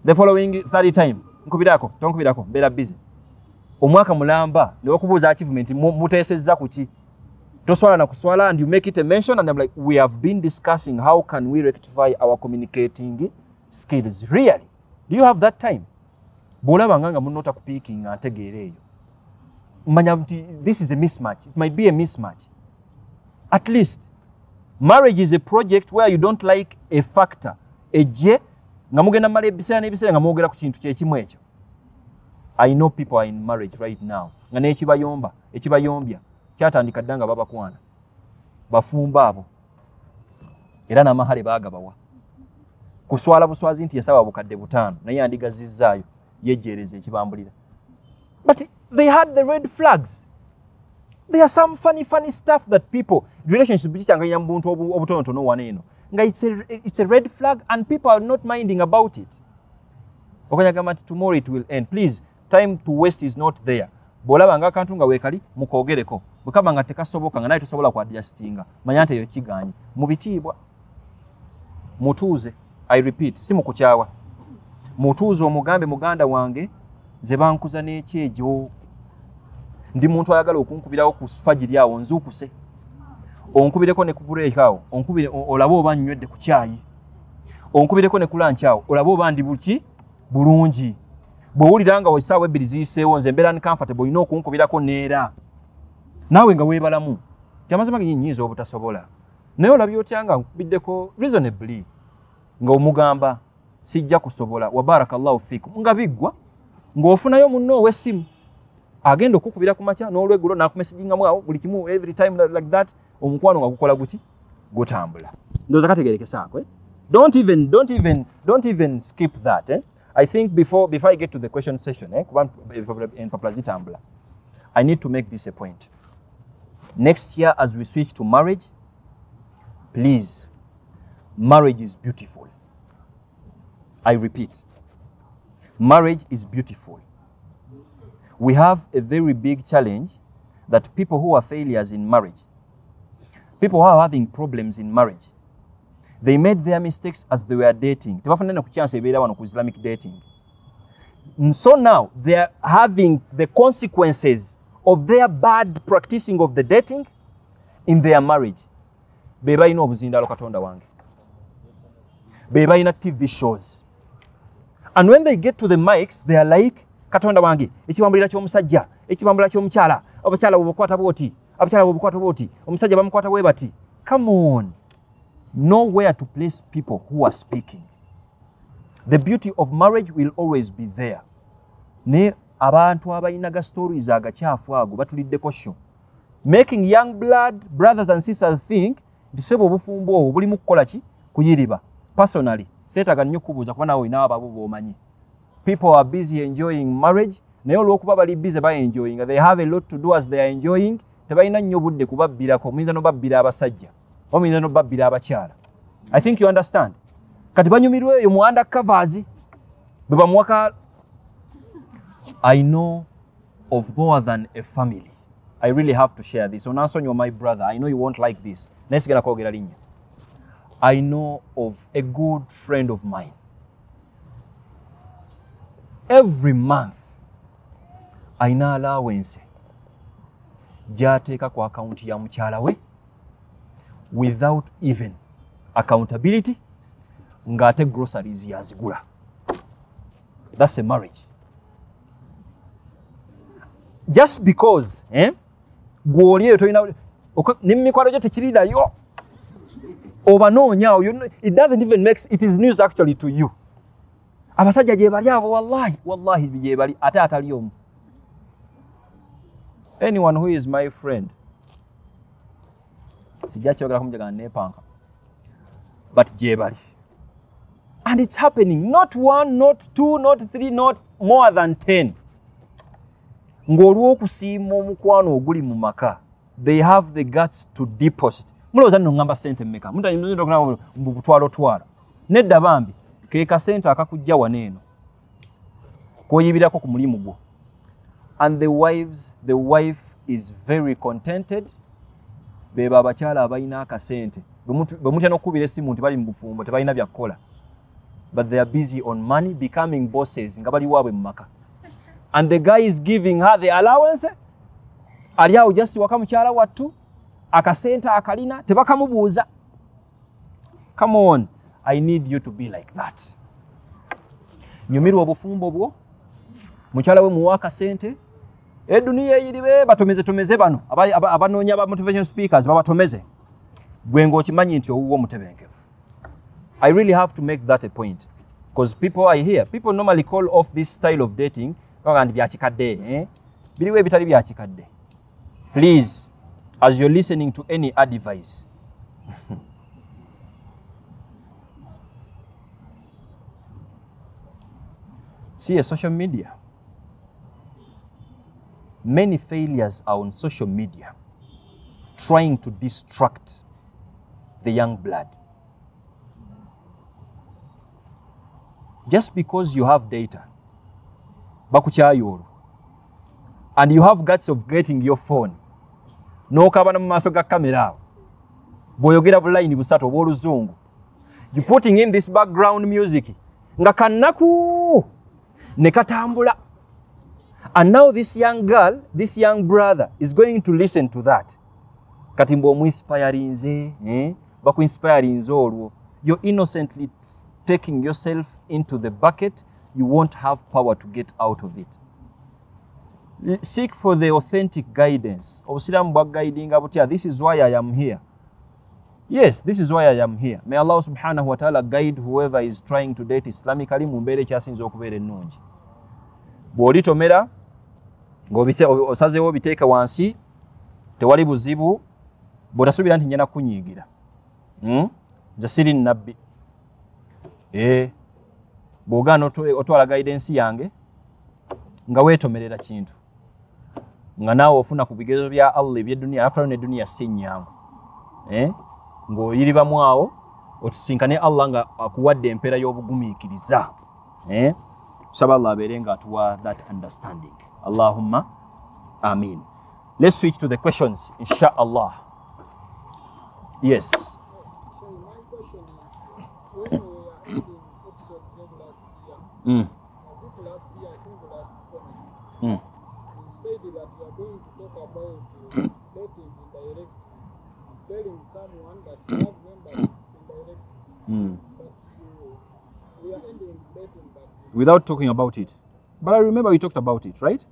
The following third time nkubirako tonkubirako mbeera busy. Omwaka mulamba ne bakubuuza achievement mu- muteesezza ku toswala na kuswala and you make it a mention and I'm like we have been discussing how can we rectify our communicating skills really? Do you have that time bw'olabanga nga munno otakupiikinga ntegeera eyo manya nti this is a mismatch it might be a mismatch. At least marriage is a project where you don't like a factor ejje nga mugenda mala ebiseera n'ebiseera nga mwogera ku kintu kyekimu ekyo. I know people are in marriage right now nga n'ekibayomba ekibayombya kyatandika dda nga babakwana bafumba abo era n'amahale baagabawa. Kuswala buswazi nti yasaba bukadde butaano naye yandigazizzaayo yejjeereza ekibambulira. But they had the red flags. There are some funny funny stuff that people relationship kikyanganya mu buntu obu- obutonotono wano eno. Nga it's a, it's a red flag and people are not minding about it. Okanyagamba nti tomorrow it will end. Please time to waste is not there. Bw'olaba nga akantu nga weekali mukogereko bwekaba nga tekasoboka nga naye tosobola kuadjustinga manya nti eyo kiganye mu bitiibwa mutuuze i repeat si mukukyawa mutuuze omugambe muganda wange nze bankuza n'ekyejo ndi muntu ayagala okunkubirawo ku fagiri awo nzuukuse. Onkubireko ne ku bureeki awo olabe oba nnywedde ku kyayi. Onkubireko ne ku lanki awo olabe oba ndi buki? Bulungi. Bw'owulira nga essaawa ebbiri ziyiseewo nze mbeera ni comfortable olina okunkubirako neera naawe nga weebalamu kyamazima genyi nyinza obutasobola. Naye olabye otya nga nkubiddeko reasonably nga omugamba sijja kusobola. Wabarakallahu fikum. Nga biggwa ng'ofunayo munno ow'essimu agenda okukubira ku makya n'olweggulo n'akumesijingamu awo buli kimu every time like that. Omukwano nga gukola guti? Gutambula. Ndowooza kategerekesaako eh? don't even don't even don't even skip that eh? i think before before i get to the question session eh? kuba empapula zitambula i need to make this a point. Next year as we switch to marriage please marriage is beautiful i repeat marriage is beautiful we have a very big challenge that people who are failures in marriage, people who are having problems in marriage, they made their mistakes as they were dating. Islamic dating. So now they are having the consequences of their bad practicing of the dating in their marriage. Be balina obuzindalo katonda wange. Be balina TV shows. And when they get to the mics they are like katonda wange. Ekibambulira ky'omusajja ekibambulira ky'omukyala abakyala bwebakwata bwoti abakyala bwebakwata bwoti omusajja bamukwata bwe bati come on. Nowhere to place people who are speaking. The beauty of marriage will always be there. Naye abantu abalina ga stories agakyafu ago batuliddeko sho making young blood brothers and sisters think nti sebo obufumbo obwo bulimu kukola ki? Kuyiriba. Personally seetaga nnyo kubuuza kuba nawe olinawo ababo b'omanyi. People are busy enjoying marriage naye olw'okuba bali busy baenjoyinga they have a lot to do as they are enjoying tebalina nnyo budde kubabbirako muyinza nobabbira abasajja oba muyinza nobabbira abakyala. I think you understand. Kati banyumirwa eyo mu undercovers bwe bamuwaka i know of more than a family. I really have to share this. Onansonyiwa my brother. I know you won't like this. Naye sigenda kwogera linnya I know of a good friend of mine. Every month, alina allowance gy'ateeka ku akawunti ya mukyala we without even accountability ng'ate groceries yazigula. That's a marriage. Just because eh, gw'oli eyo tolina oka- ne mu mikwano gyo tekirirayo obanoonya oyo it doesn't even make it is news actually to you. Abasajja gye bali abo wallahi wallahi gye bali ate atali omu. Anyone who is my friend sijja kyogera kumujagana nepanka but gye bali. And it's happening not one not two not three not more than ten. Ng'olw'okusiima omukwano oguli mu maka they have the guts to deposit mulowooza nno ŋŋamba sente mmeka? Mubutwala twala nedda bambi ke kasente akakujja wano eno koyibirako ku mulimu gwo. And the wives the wife is very contented. Beba abakyala abalina akasente. Bwe mutya n'okukubira essimu nti bali mu bufumbo tebalina byakukola but they are busy on money becoming bosses nga bali waabwe mu maka. And the guy is giving her the allowance. Ali awo just waka mukyala wattu akasente akalina tebakamubuuza. Come on i need you to be like that. Nyumirwa obufumbo bwo. Mukyala we muwa akasente. Eduniya eyiribe batomeze tomeze bano. Aba- aba- abanoonya ba motivation speakers babatomeze. Gwe ng'okimanyi nti owuwa omutebenkevu i really have to make that a point because people are here people normally call off this style of dating baga nti byakikadde eh? biriwo ebitali byakikadde please as you're listening to any advice. *laughs* See a social media. Many failures are on social media trying to distract the young blood. Just because you have data and you have guts of getting your phone n'okabana mu maaso ga kamera awo. Bw'oyogera bulayini busatu obw'oluzungu you putting in this background music nga kannaku! Ne katambula. And now this young girl this young brother is going to listen to that. Kati mbw'omuinspirinze eh? bakuinspirinze olwo. You're innocently taking yourself into the bucket. You won't have power to get out of it seek for the authentic guidance. Obusiraamu bwaguidinga butya this is why i am here. Yes this is why i am here. May allah subhanahu wataala guide whoever is trying to date islamically mu mbeera ekyasinza okubeera ennungi. Bw'olitomera ng'osazeewo obiteeke wansi tewali buzibu bw'otasuubira nti njena kunyiigira. Hmm? nze siri nabbi ee bw'ogaana otwala guidance yange nga weetomerera kintu nga naawe ofuna ku bigezo bya allah ebyeduniya afulayo neduniya si nnyangu Eh? ng'oyiribamu awo otusinkane allah nga akuwadde empeera y'obugumiikiriza. Eh? tusaba allah abeere nga atuwa that understanding. Allahumma amin. Let's switch to the questions insha allah yes So *coughs* indirect, telling someone that you have members indirect, Mm. but you, we are ending dating, but without talking about it but i remember we talked about it right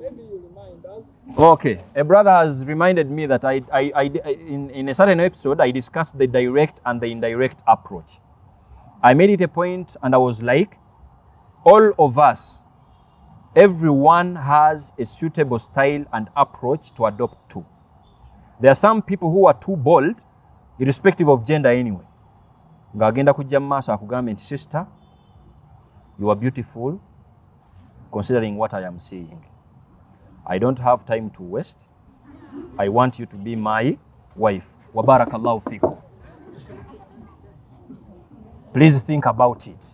maybe you remind us Okay, a brother has reminded me that I, I, I, in, in a certain episode, I discussed the direct and the indirect approach. I made it a point and I was like, all of us, everyone has a suitable style and approach to adopt to. There are some people who are too bold, irrespective of gender anyway. ng'agenda kujja mu maaso akugambe nti sister you are beautiful considering what i am saying I don't have time to waste. I want you to be my wife. Wabarakallahu fikum. Please think about it.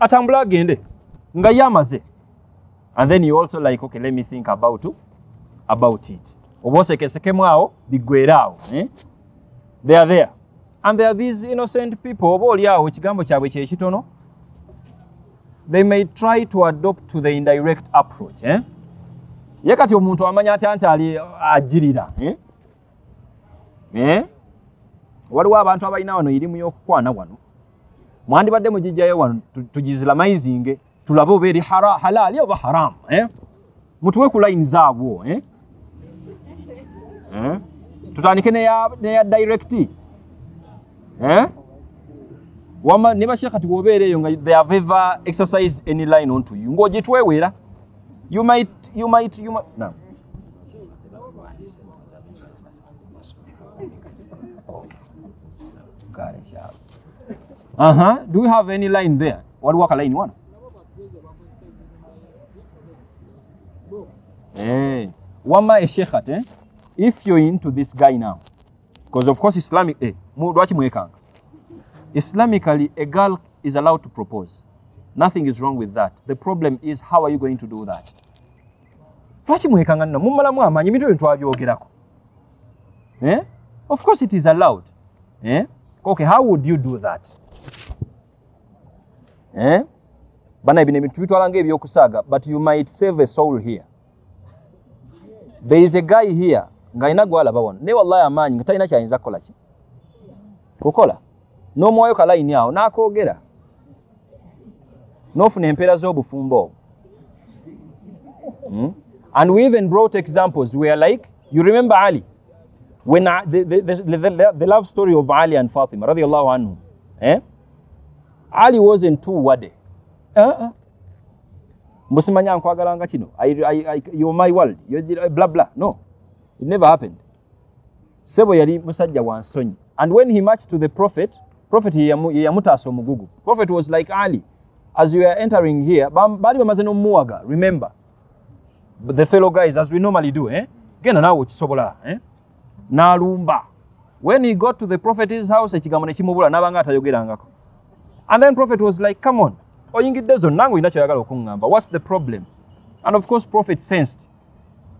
Atambula agende nga ye amaze. And then you also like, okay, let me think about about it. Oba osekesekemu awo biggweera awo. Eh? They are there. And there are these innocent people, oba oli awo ekigambo kyabwe kye kitono. They may try to adopt to the indirect approach. Eh? ye kati omuntu amanya atya nti ali ajirira eh? eh? waliwo abantu abalina wano irimu y'okukwana wano mwandibadde mugijjayo wano tu- tugizilamayizinge tulabe oba eri halaali oba haramu mutuwe ku layini zaabwo eh? Eh? tutandike neya, neya directi eh? wama ne bashekha kati bwobeera eyo nga they have ever exercised any line onto you. Ng'ogitwewera you might you might you might no uh-huh. Do we have any line there? Waliwo akalayini wano Eh, wama eshekhat eh? If you're into this guy now because of course islamic eh, lwaki mwekanga. Islamically a girl is allowed to propose. Nothing is wrong with that. The problem is how are you going to do that? Lwaki mwekanga nno mumalamu amaanyi ebintu ebyo twabyogerako. Eh? of course it is allowed. Eh? okay how would you do that? Eh? bana bino ebintu bitwala ngaebyokusaaga but you might save a soul here. There is a guy here ng'alina gwalaba wano naye wallahi amaanyi nga talina kyayinza kukola ki kukola n'omwoyo kalayini awo n'akoogera n'ofuna empeera z'obufumbo obwo Hmm? And we even brought examples where, like, you remember Ali, when uh, the, the, the, the, love story of Ali and Fatima, radiallahu anhu, eh? Ali wasn't too wade. Uh-uh. Musimanya nkwagalanga kino. I, I, I, you're my world. You're, blah, blah. No. It never happened. Sebo yali musajja wa nsonyi. And when he marched to the prophet, prophet ye yamu- ye yamutaasa omugugu. Prophet was like Ali. As you are entering here, baali bamaze n'omuwaga. Remember, But the fellow guys, as we normally do, eh? Genda naawe okisobola, eh? N'alumba. When he got to the prophet's house, ekigambo ne kimubula n'abanga atayogerangako. And then prophet was like, come on, oyingidde zonna nange olina kyoyagala okuŋŋamba. What's the problem? And of course, prophet sensed.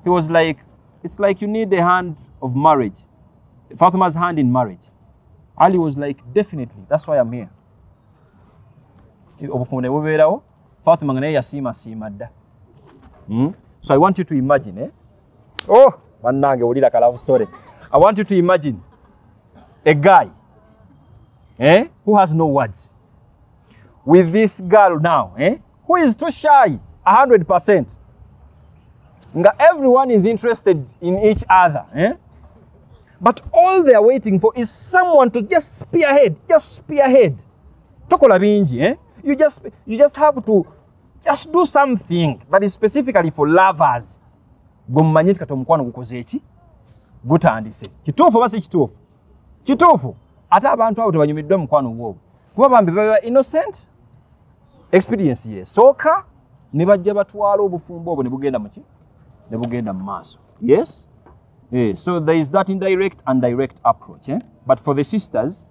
He was like, it's like you need a hand of marriage. Fatima's hand in marriage. Ali was like, definitely, that's why I'm here. Obufumu ne bubeerawo, Fatima nga naye yasiimasiima dda. Hmm? So I want you to imagine, eh? Oh, bannange wulira ka love story. I want you to imagine a guy, eh, who has no words, with this girl now, eh, who is too shy, a hundred percent. Nga everyone is interested in each other, eh? But all they are waiting for is someone to just spearhead, just spearhead. Tokola bingi, eh? You just you just have to just do something that is specifically for lovers. Gwe mumanyi nti kati omukwano gukoze eki? Gutandise. Kituufu oba si kituufu? Kituufu. Ate abantu abo tebanyumiddwa mu mukwano gwobwo. Kuba bambi baba innocent. Experience ye. Sooka ne bajja batwala obufumbo obwo ne bugenda mu ki? Ne bugenda mu maaso. Yes? Yeah, so there is that indirect and direct approach. Eh? But for the sisters,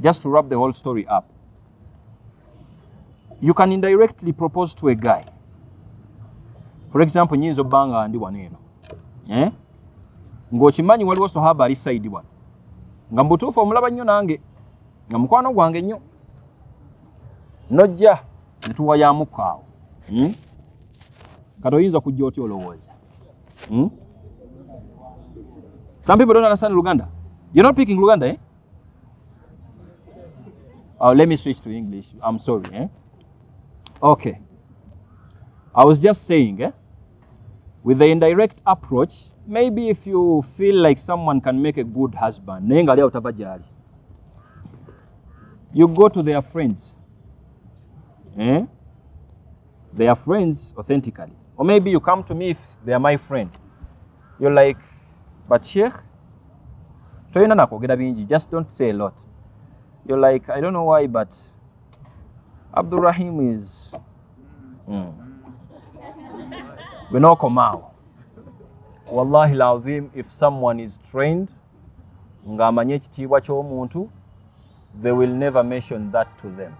just to wrap the whole story up, you can indirectly propose to a guy. For example, nyinza obba nga ndi wano eno. Eh? Ng'okimanyi waliwo sohaba ali side wano. Nga mbutuufu omulaba nnyo nange. Nga mukwano gwange nnyo. Nojja ne tuwayaamuko awo. Hmm? Kati oyinza kujja otya olowooza. Hmm? Some people don't understand Luganda. You're not picking Luganda, eh? Oh, let me switch to English. I'm sorry, eh? Okay. I was just saying, eh? With the indirect approach, maybe if you feel like someone can make a good husband, you go to their friends. Eh? Their friends authentically. Or maybe you come to me if they are my friend. You're like, but Sheikh, just don't say a lot. You're like, I don't know why, but Abdul Rahim is. Mm. Benokomao. Wallahi lazim, if someone is trained, ng'amanye ekitiibwa ky'omuntu, they will never mention that to them.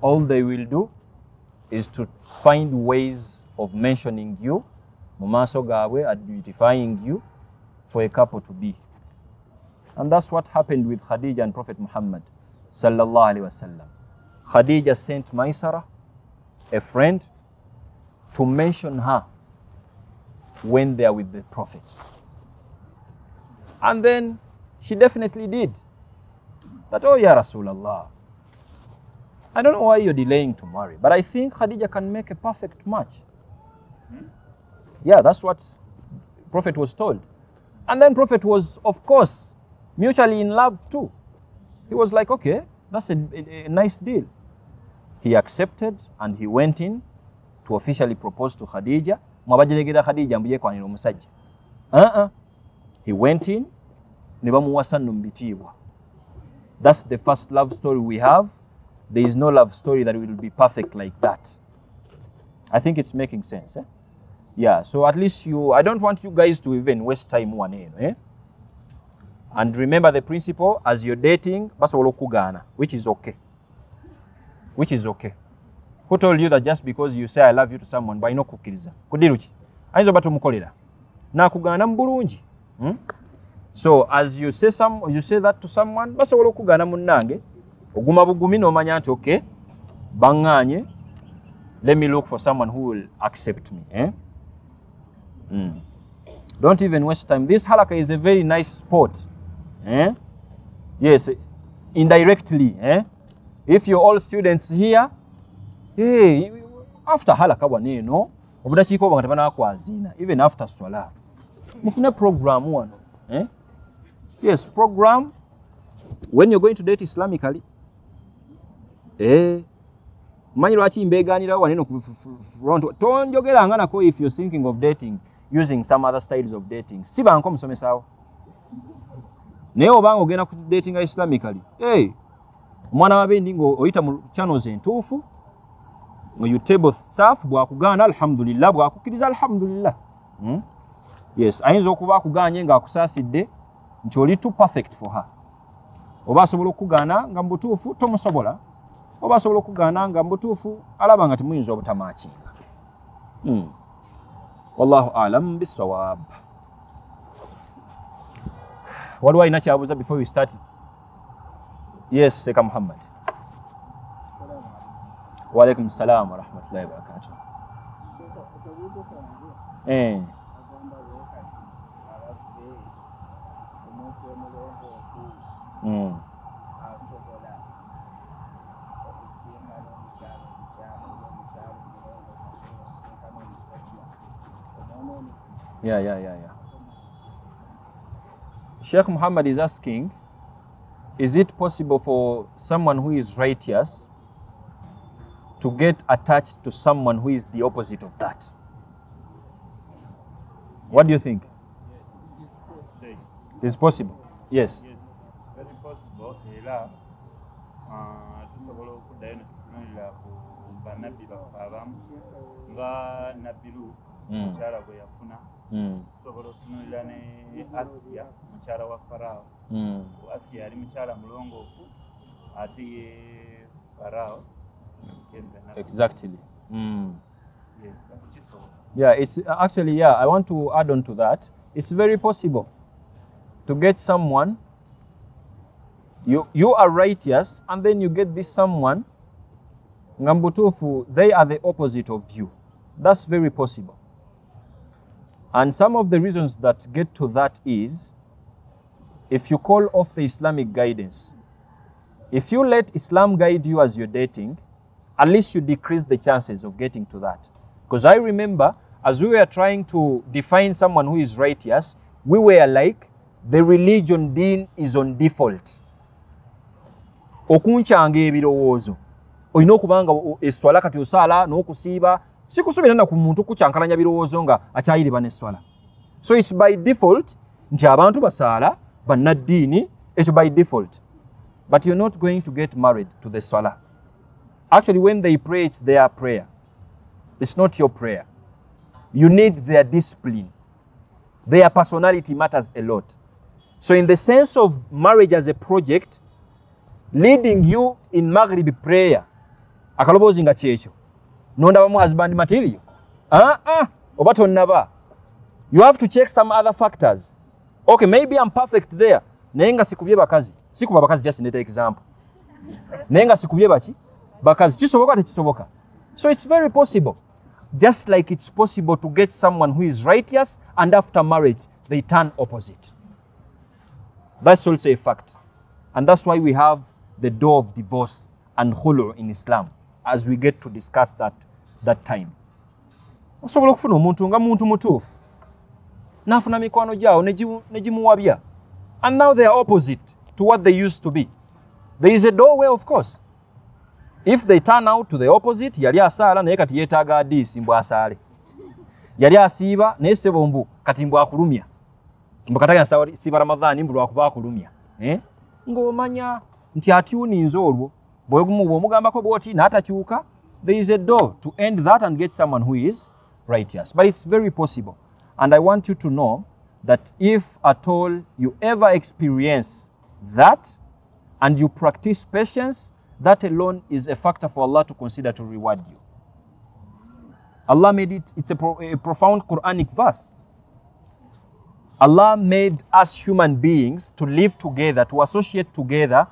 All they will do is to find ways of mentioning you, mu maaso gaabwe, identifying you for a couple to be. And that's what happened with Khadija and Prophet Muhammad sallallahu alaihi wasallam. Khadija sent Maisara, a friend, to mention her when they are with the Prophet. And then she definitely did. That, oh, Ya Rasulallah, I don't know why you're delaying to marry, but I think Khadija can make a perfect match. Yeah, that's what Prophet was told. And then Prophet was, of course, mutually in love too. He was like, okay, that's a, a, a nice deal. He accepted and he went in to officially propose to Khadija. Mwabajelegera Khadija mbu yekwanira omusajja. Uh-uh. He went in. That's the first love story we have. There is no love story that will be perfect like that. I think it's making sense. Eh? Yeah, so at least you, I don't want you guys to even waste time one eh? And remember the principle as you're dating, basobola okugaana, which is okay. Which is okay. Who told you that just because you say I love you to someone, balina okukkiriza? Kudiru ki? Ayinza oba tumukolera. Naakugaana mu bulungi. Hmm? So as you say some, you say that to someone, basobola okugaana munnange, oguma bugumi n'omanya nti okay, baŋŋaanye, let me look for someone who will accept me. Eh? Mm. Don't even waste time. This halaka is a very nice sport. Eh? Yes, indirectly. Eh? If you're all students here, hey, after halaka know, obudakiika obwo wako tebanakwaziina even after swala mufune program wano eh? yes program when you're going to date islamically eh, manyi lwaki mbeganirawo waneno ku front tonjogeranga nako if you're thinking of dating using some other styles of dating. Si banko omusomesawo naye obanga ogenda ku datinga islamically hey, omwana wabendi ngaoyita mu channels entuufu nga you table staff bwakugaana alhamdulillah bwakukkiriza alhamdulillah. Hmm? yes ayinza okuba akuganye ngaakusaasidde nti oli too perfect for her. Oba asobola okugaana nga mu butuufu tomusobola. Oba asobola okugaana nga mu butuufu alaba nga temuyinza obutamakinga. Hmm. Wallahu alam bisawab waliwo alina kyabuuza before we start yes seka muhammad waalaikum salam warahmatullahi wabarakatu eh. mm. Yeah, yeah, yeah, yeah. Sheikh Muhammad is asking Is it possible for someone who is righteous to get attached to someone who is the opposite of that? What do you think? Say, Is it possible? Yes. yes, very possible era ah, tusobola okuddayo ne ku bannabbi baffe abamu nga nabbiru mukyala gwe yafuna. Tusobola otutunulira ne asiya mukyala wa faraawo Mm. asiya yali mukyala mulongoofu ate ye faraawo Exactly. Mm. yes Yeah, it's uh, actually, yeah, I want to add on to that. It's very possible to get someone, you, you are righteous, and then you get this someone, Ngambutufu, they are the opposite of you. That's very possible. And some of the reasons that get to that is if you call off the Islamic guidance, if you let Islam guide you as you're dating, at least you decrease the chances of getting to that. Because I remember as we were trying to define someone who is righteous, we were like, the religion dean is on default. okunkyanga ebirowoozo olina okuba nga o- esswala kati osaala n'okusiiba si kusuubira na ku muntu kukyankalanya birowoozo nga akyayiriba n'esswala so its by default nti abantu basaala bannaddiini ekyo by default. But you're not going to get married to the swala. Actually when they pray it's their prayer. It's not your prayer. You need their discipline. Their personality matters a lot. So in the sense of marriage as a project leading you in maghrib prayer akaloboozi nga kyekyo nondabamu husband material. Ah, ah, oba tonnaba you have to check some other factors. Okay maybe i'm perfect there. Naye nga sikubye bakazi. Sikuba bakazi just neta example. Naye nga sikubye baki? Bakazi. Kisoboka tekisoboka so it's very possible. Just like it's possible to get someone who is righteous and after marriage they turn opposite. That's also a fact. And that's why we have the door of divorce and khulu in islam as we get to discuss that that time. Osobola okufuna omuntu nga muntu mutuufu n'afuna mikwano gyawo ne gimu- ne gimuwabya. And now they are opposite to what they used to be. There is a doorway of course. If they turn out to the opposite yali asaala naye kati yeetaaga adiisi mbw asaale. Yali asiiba naye sebo mbu kati mbw akulumya. Mbu katagenda siba ramadhaani mbu lwakuba akulumya eh? ng'omanya nti atyuninze olwo bwegumu bw'omugambako bw'oti n'atakyuka there is a door to end that and get someone who is righteous. But it's very possible. And i want you to know that if at all you ever experience that and you practice patience that alone is a factor for allah to consider to reward you. Allah made it it's a, pro, a profound quranic verse. Allah made us human beings to live together, to associate together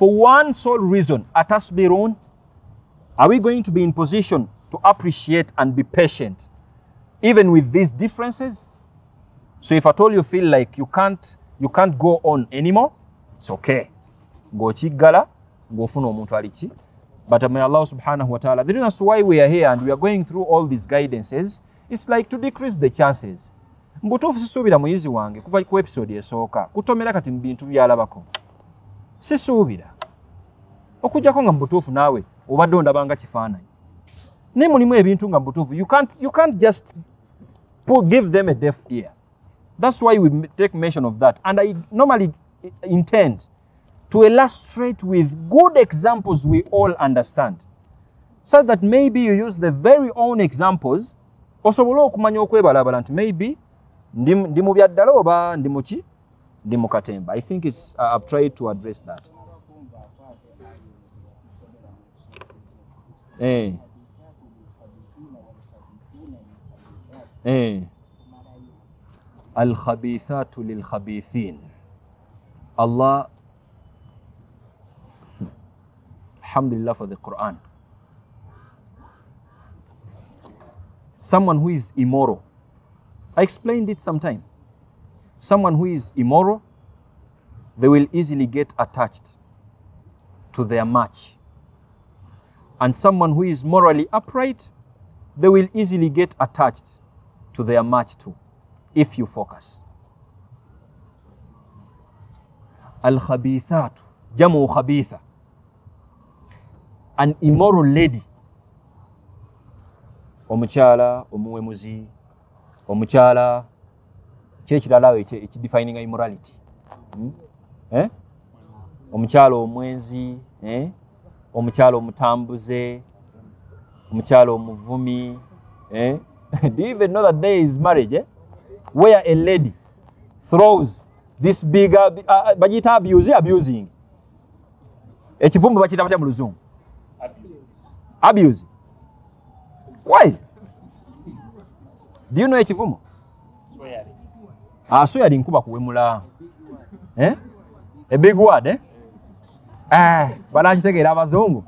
for one sole reason. Atasbirun. Are we going to be in position to appreciate and be patient, even with these differences? So if at all you feel like you can't, you can't go on anymore, it's okay. Ng'okiggala, ng'ofuna omuntu ali ki. But may Allah subhanahu wa ta'ala, the reason as to why we are here and we are going through all these guidances its like to decrease the chances mbutuufu sisuubira muyizi wange kuva ku episode esooka kutomera kati mu bintu byalabako sisuubira okujjako nga mubutuufu naawe obadde ondabanga kifaananyi. Naye mulimu ebintu nga mubutuufu you can't, you can't just put, give them a deaf ear. That's why we take mention of that. And i normally intend to illustrate with good examples we all understand. So that maybe you use the very own examples osobole okumanya okwebalabala nti maybe ndi mu byaddala oba ndi muki mu i think it's, uh, i've tried to address that. Eh. Eh. alkhabithatu lilkhabithin. Allah alhamdulillah for the quran. Someone who is immoral. I explained it sometime someone who is immoral they will easily get attached to their match and someone who is morally upright they will easily get attached to their match too if you focus. Al-khabithatu jamu khabitha. An immoral lady. Omuchala, omuwemuzi omukyala kyekirala awo ekye- ekidefininga immorality Hmm? eh? omukyala omwenzi eh? omukyala omutambuze omukyala omuvumi eh? *laughs* do you even know that there is marriage eh? where a lady throws this big uh, uh, bagiyita abuse abusing ekivumbu bakiyita batya mu luzungu abuse why do you know ekivumo Swearing. Aso yali nkuba kuwemula eh? a big word eh? ah, banakitegeera abazungu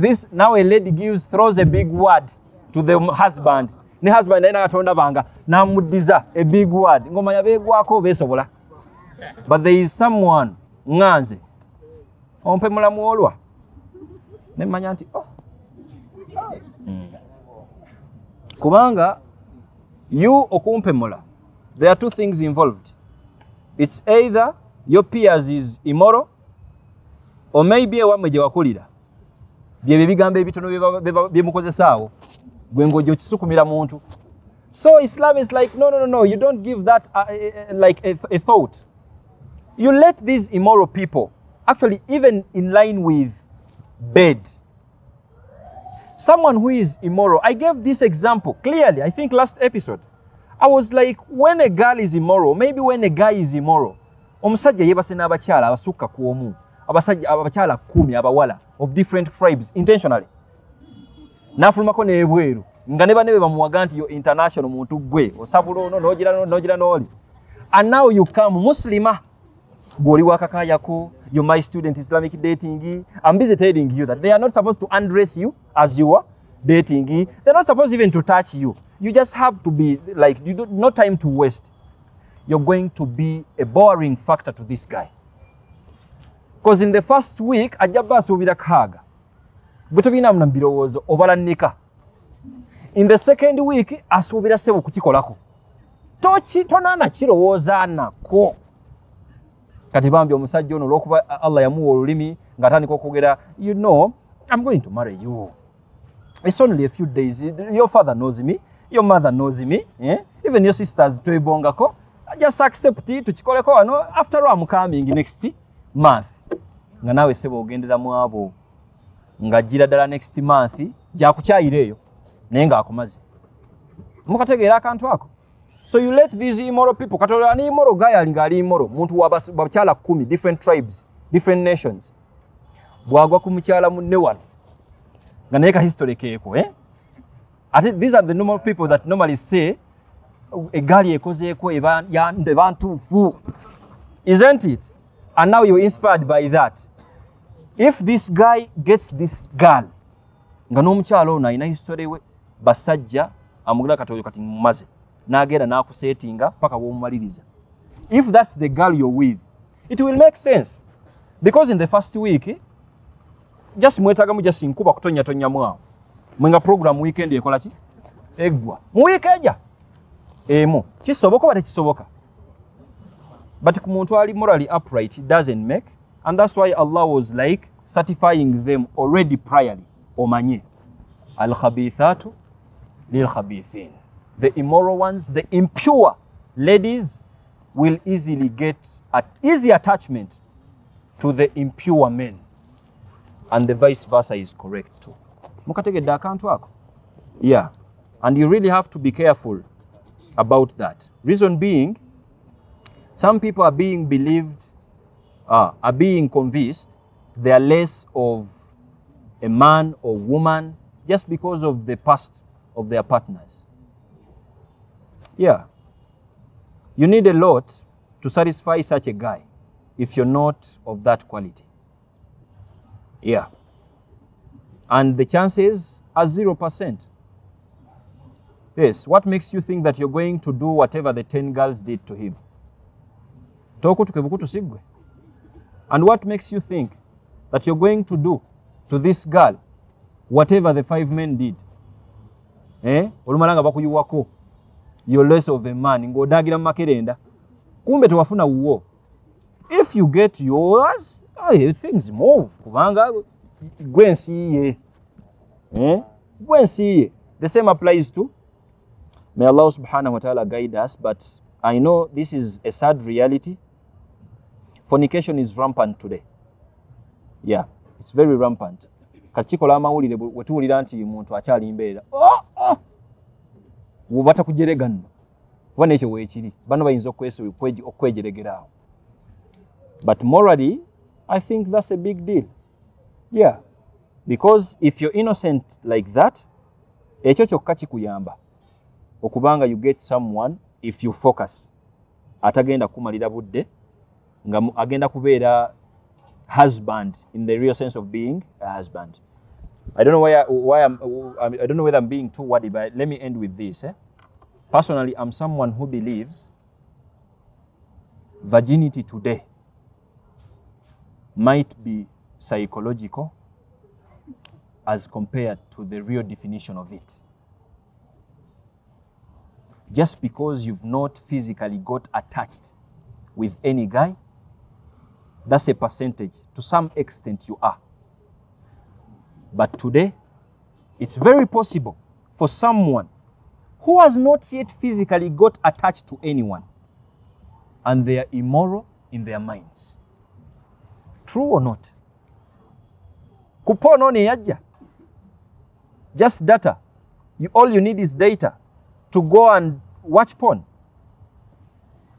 this now a lady gives throws a big word to the husband ne husband naye nagatonda banga namuddiza a big word ngomanya beegwako beesobola but there is someone ŋŋanze ompe mulamu olwa nemanya nti oh. Mm. kubanga you okumpemula there are two things involved. It's either your peers is immoral or maybe ewammwe gye wakulira. Byebyo ebigambo ebitono bye bye bye mukozesaawo gwe ng'ojja muntu. So islam is like no no no no you don't give that uh, uh, uh, like a, a thought. You let these immoral people actually even in line with bed. Someone who is immoral i gave this example clearly i think last episode i was like when a girl is immoral maybe when a guy is immoral omusajja yeebase n'abakyala abasukka ku omu abakyala kumi abawala of different tribes intentionally. N'afulumako n'ebweru nga ne banebe bamuwaga nti yo international muntu gwe osabula ono n'ogira no- n'ogira n'oli. And now you come muslima gw'oli wakakayako you my student islamic dating i'm busy telling you that they are not supposed to undress you as you are dating they're not supposed even to touch you. You just have to be like you don't, no time to waste. You're going to be a boring factor to this guy. Because in the first week ajja bba asuubira kaaga. Bwe tobinamu birowoozo obalanika in the second week asuubira ssebo kukikolako. Tonaana kirowooza nako kati bambi omusajja ono olwokuba allah yamuwa olulimi ng'atandika okwogera you know i'm going to marry you it's only a few days. Your father knows me. Your mother knows me eh? even your sisters twebongako just accept tukikoleko wano after all I'm coming next month. Nga naawe seba ogendera mu abo. Ng'ajjira ddala next month. Gyakukyayira eyo. Naye ng'akumaze mukategeera akantu ako. So you let these immoral people katola ani immoral guy ali ng'ali immoral? Muntu wa bas- bakyala kumi different tribes different nations. Bwagwa ku mukyala munne wano nga naye ka history keeko eh? ate these are the normal people that normally say egaali ekozeeko eba ntuufu isn't it? And now you're inspired by that. If this guy gets this girl nga n'omukyala ono alina history we basajja amugula kati oyo kati mumaze n'agenda n'akuseetinga paka bw'omumaliriza if that's the girl you're with it will make sense. Because in the first week just mwetagamu just nkuba awo mwa. Mwinga program weekend ekola ki? Eggwa mu wiiki emu. Kisoboka oba tekisoboka? But ku muntu ali morally upright doesn't make and that's why allah was like certifying them already priorly. Omanye. Alkhabithatu lilkhabithin. The immoral ones the impure ladies will easily get an easy attachment to the impure men and the vice versa is correct too. Mukategedde akantu ako yeah. And you really have to be careful about that. Reason being some people are being believed uh, are being convinced they are less of a man or woman just because of the past of their partners. Yeah. You need a lot to satisfy such a guy if you're not of that quality yeah and the chances are 0%. Yes, what makes you think that you're going to do whatever the 10 girls did to him? And what makes you think that you're going to do to this girl whatever the five men did? Eh? Olumalanga bakuyiwako. You're less of a man. Ng'odagira mu makerenda. Kumbe tewafuna wuwo. If you get yours, things move. Kubanga gwe nsiiye ye. Eh? Gwe nsiiye ye. The same applies to May Allah subhanahu wa ta'ala guide us, but I know this is a sad reality. Fornication is rampant today. Yeah, it's very rampant. Kakikola amawulire bwe tuwulira nti muntu akyali mbeera. Oh, oh. Batakujerega nno. Kuba n'ekyo weekiri. Bano bayinza okwejeregeraawo. But morally, I think that's a big deal. Yeah. Because if you're innocent like that, ekyo kyokka kikuyamba. okubanga you get someone if you focus atagenda kumalira budde nga agenda kubeera husband in the real sense of being a husband i don't know why, why I'm, I don't know whether i'm being too wordy but let me end with this eh? personally i'm someone who believes virginity today might be psychological as compared to the real definition of it just because you've not physically got attached with any guy, that's a percentage. To some extent, you are. But today, it's very possible for someone who has not yet physically got attached to anyone and they are immoral in their minds. True or not? Kupono ni yajja. Just data. You, all you need is data to go and watch porn.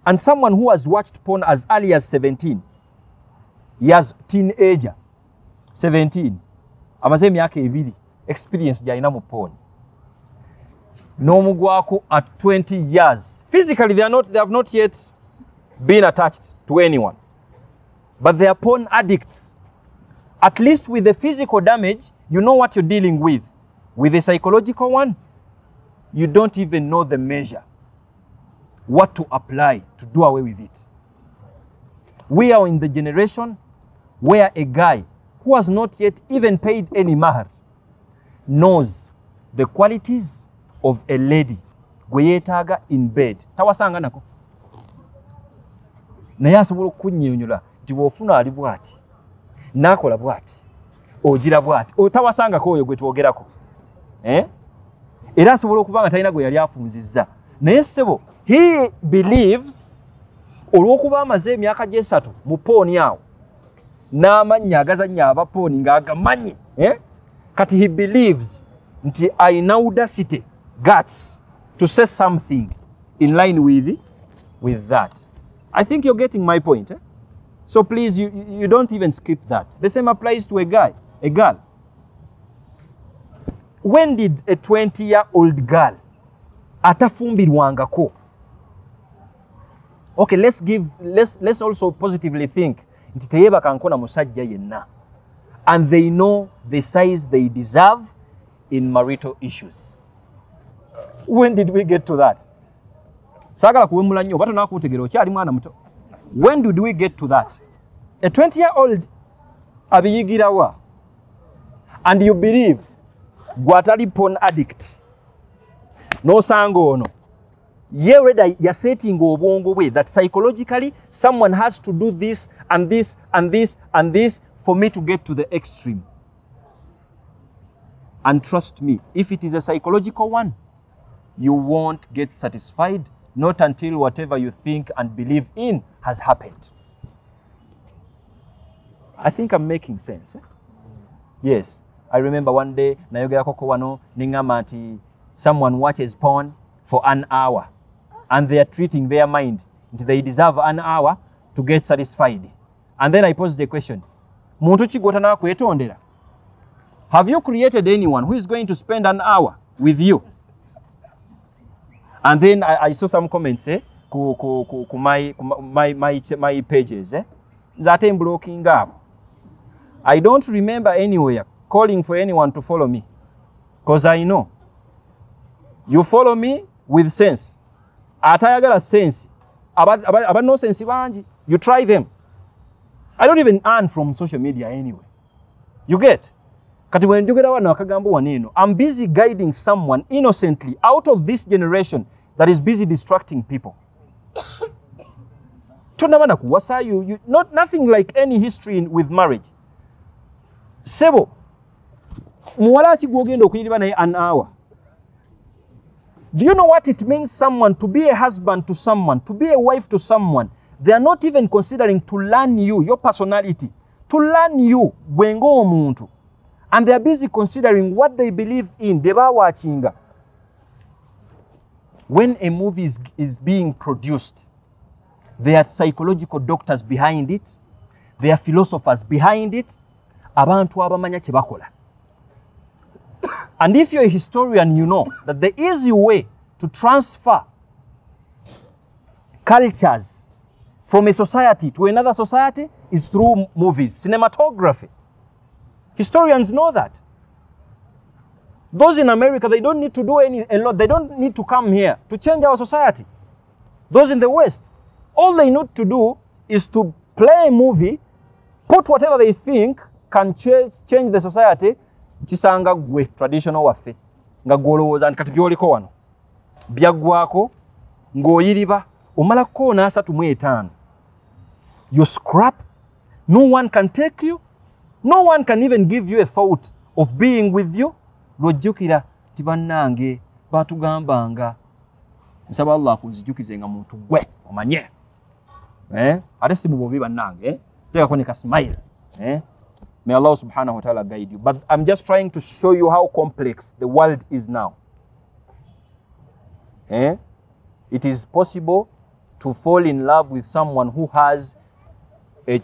And someone who has watched porn as early as 17, years teenager, 17, amaze emyaka ebiri, experience gyalina mu porn. N'omugwako at 20 years. Physically, they, are not, they have not yet been attached to anyone. But they are porn addicts. At least with the physical damage, you know what you're dealing with. With the psychological one, you don't even know the measure, what to apply to do away with it. We are in the generation where a guy who has not yet even paid any mahar knows the qualities of a lady gwe in bed tawasanga nako naye asobola okukunnyonnyola nti bw'ofuna ali bw'ati n'akola bw'ati ogira bw'ati O- tawasangako oyo gwe twogerako eh? era asobola okuba nga talina gwe yali afunzizza naye ssebo he believes olw'okuba amaze emyaka gyesatu mu pooni awo n'amannya agazannya abapooni ng'agamanyi eh? kati he believes nti ayina audacity guts to say something in line with, with that i think you're getting my point eh? So please you, you don't even skip that. The same applies to a guy a girl. When did a 20 year old girl atafumbirwangako? Okay let's give let's, let's also positively think nti teyeebakanko na musajja yenna. And they know the size they deserve in marital issues. When did we get to that? Saagala kuwemula nnyo oba tonakuutegera okyali mwana muto when did we get to that? A 20 year old abiyigirawa and you believe gwe atali pon addict n'osanga ono. Ye reda yasetinga obwongo bwe that psychologically someone has to do this and this and this and this for me to get to the extreme. And trust me if it is a psychological one you won't get satisfied not until whatever you think and believe in has happened. I think i'm making sense eh? yes. I remember one day nayogerakoko wano neŋŋamba nti someone watches porn for an hour and they are treating their mind nti they deserve an hour to get satisfied. And then i posed a question muntu ki gw'otanaba kwetondera have you created anyone who is going to spend an hour with you and then i, I saw some comments eh, ku, ku, ku, ku my, ku my, my, my pages eh, nze ate mblocking abo i don't remember anywhere calling for anyone to follow me because i know. You follow me with sense. Atayagala sense. Aba, aba, aba no sense you try them. I don't even earn from social media anyway. You get? Kati bwe njogera wano akagambo wano eno i'm busy guiding someone innocently out of this generation that is busy distracting people. *coughs* Tonaba nakuwasa you, you not nothing like any history in, with marriage. Sebo muwala ki gwogenda okuyiriba naye an hour. Do you know what it means someone to be a husband to someone to be a wife to someone? They are not even considering to learn you your personality. To learn you gwe ng'omuntu and they are busy considering what they believe in. Bye bawaakinga when a movie is, is being produced there are psychological doctors behind it there are philosophers behind it abantu abamanya kye bakola and if you're a historian you know that the easy way to transfer cultures from a society to another society is through movies cinematography Historians know that. Those in America, they don't need to do any a lot. They don't need to come here to change our society. Those in the West, all they need to do is to play a movie, put whatever they think can change, change the society. Kisanga gwe traditional waffe nga gwolowooza nti kati byoliko wano byaggwako ng'oyiriba omalako n'asatu mu etaano you scrap no one can take you no one can even give you a thought of being with you lwojjukira tibannange batugambanga nsaba allah akunzijukize nga muntu gwe omanye. Eh? ate si mububi bannange teekako ne kasmail. Eh? may allah subhanahu wataala guide you. But i'm just trying to show you how complex the world is now. Eh? it is possible to fall in love with someone who has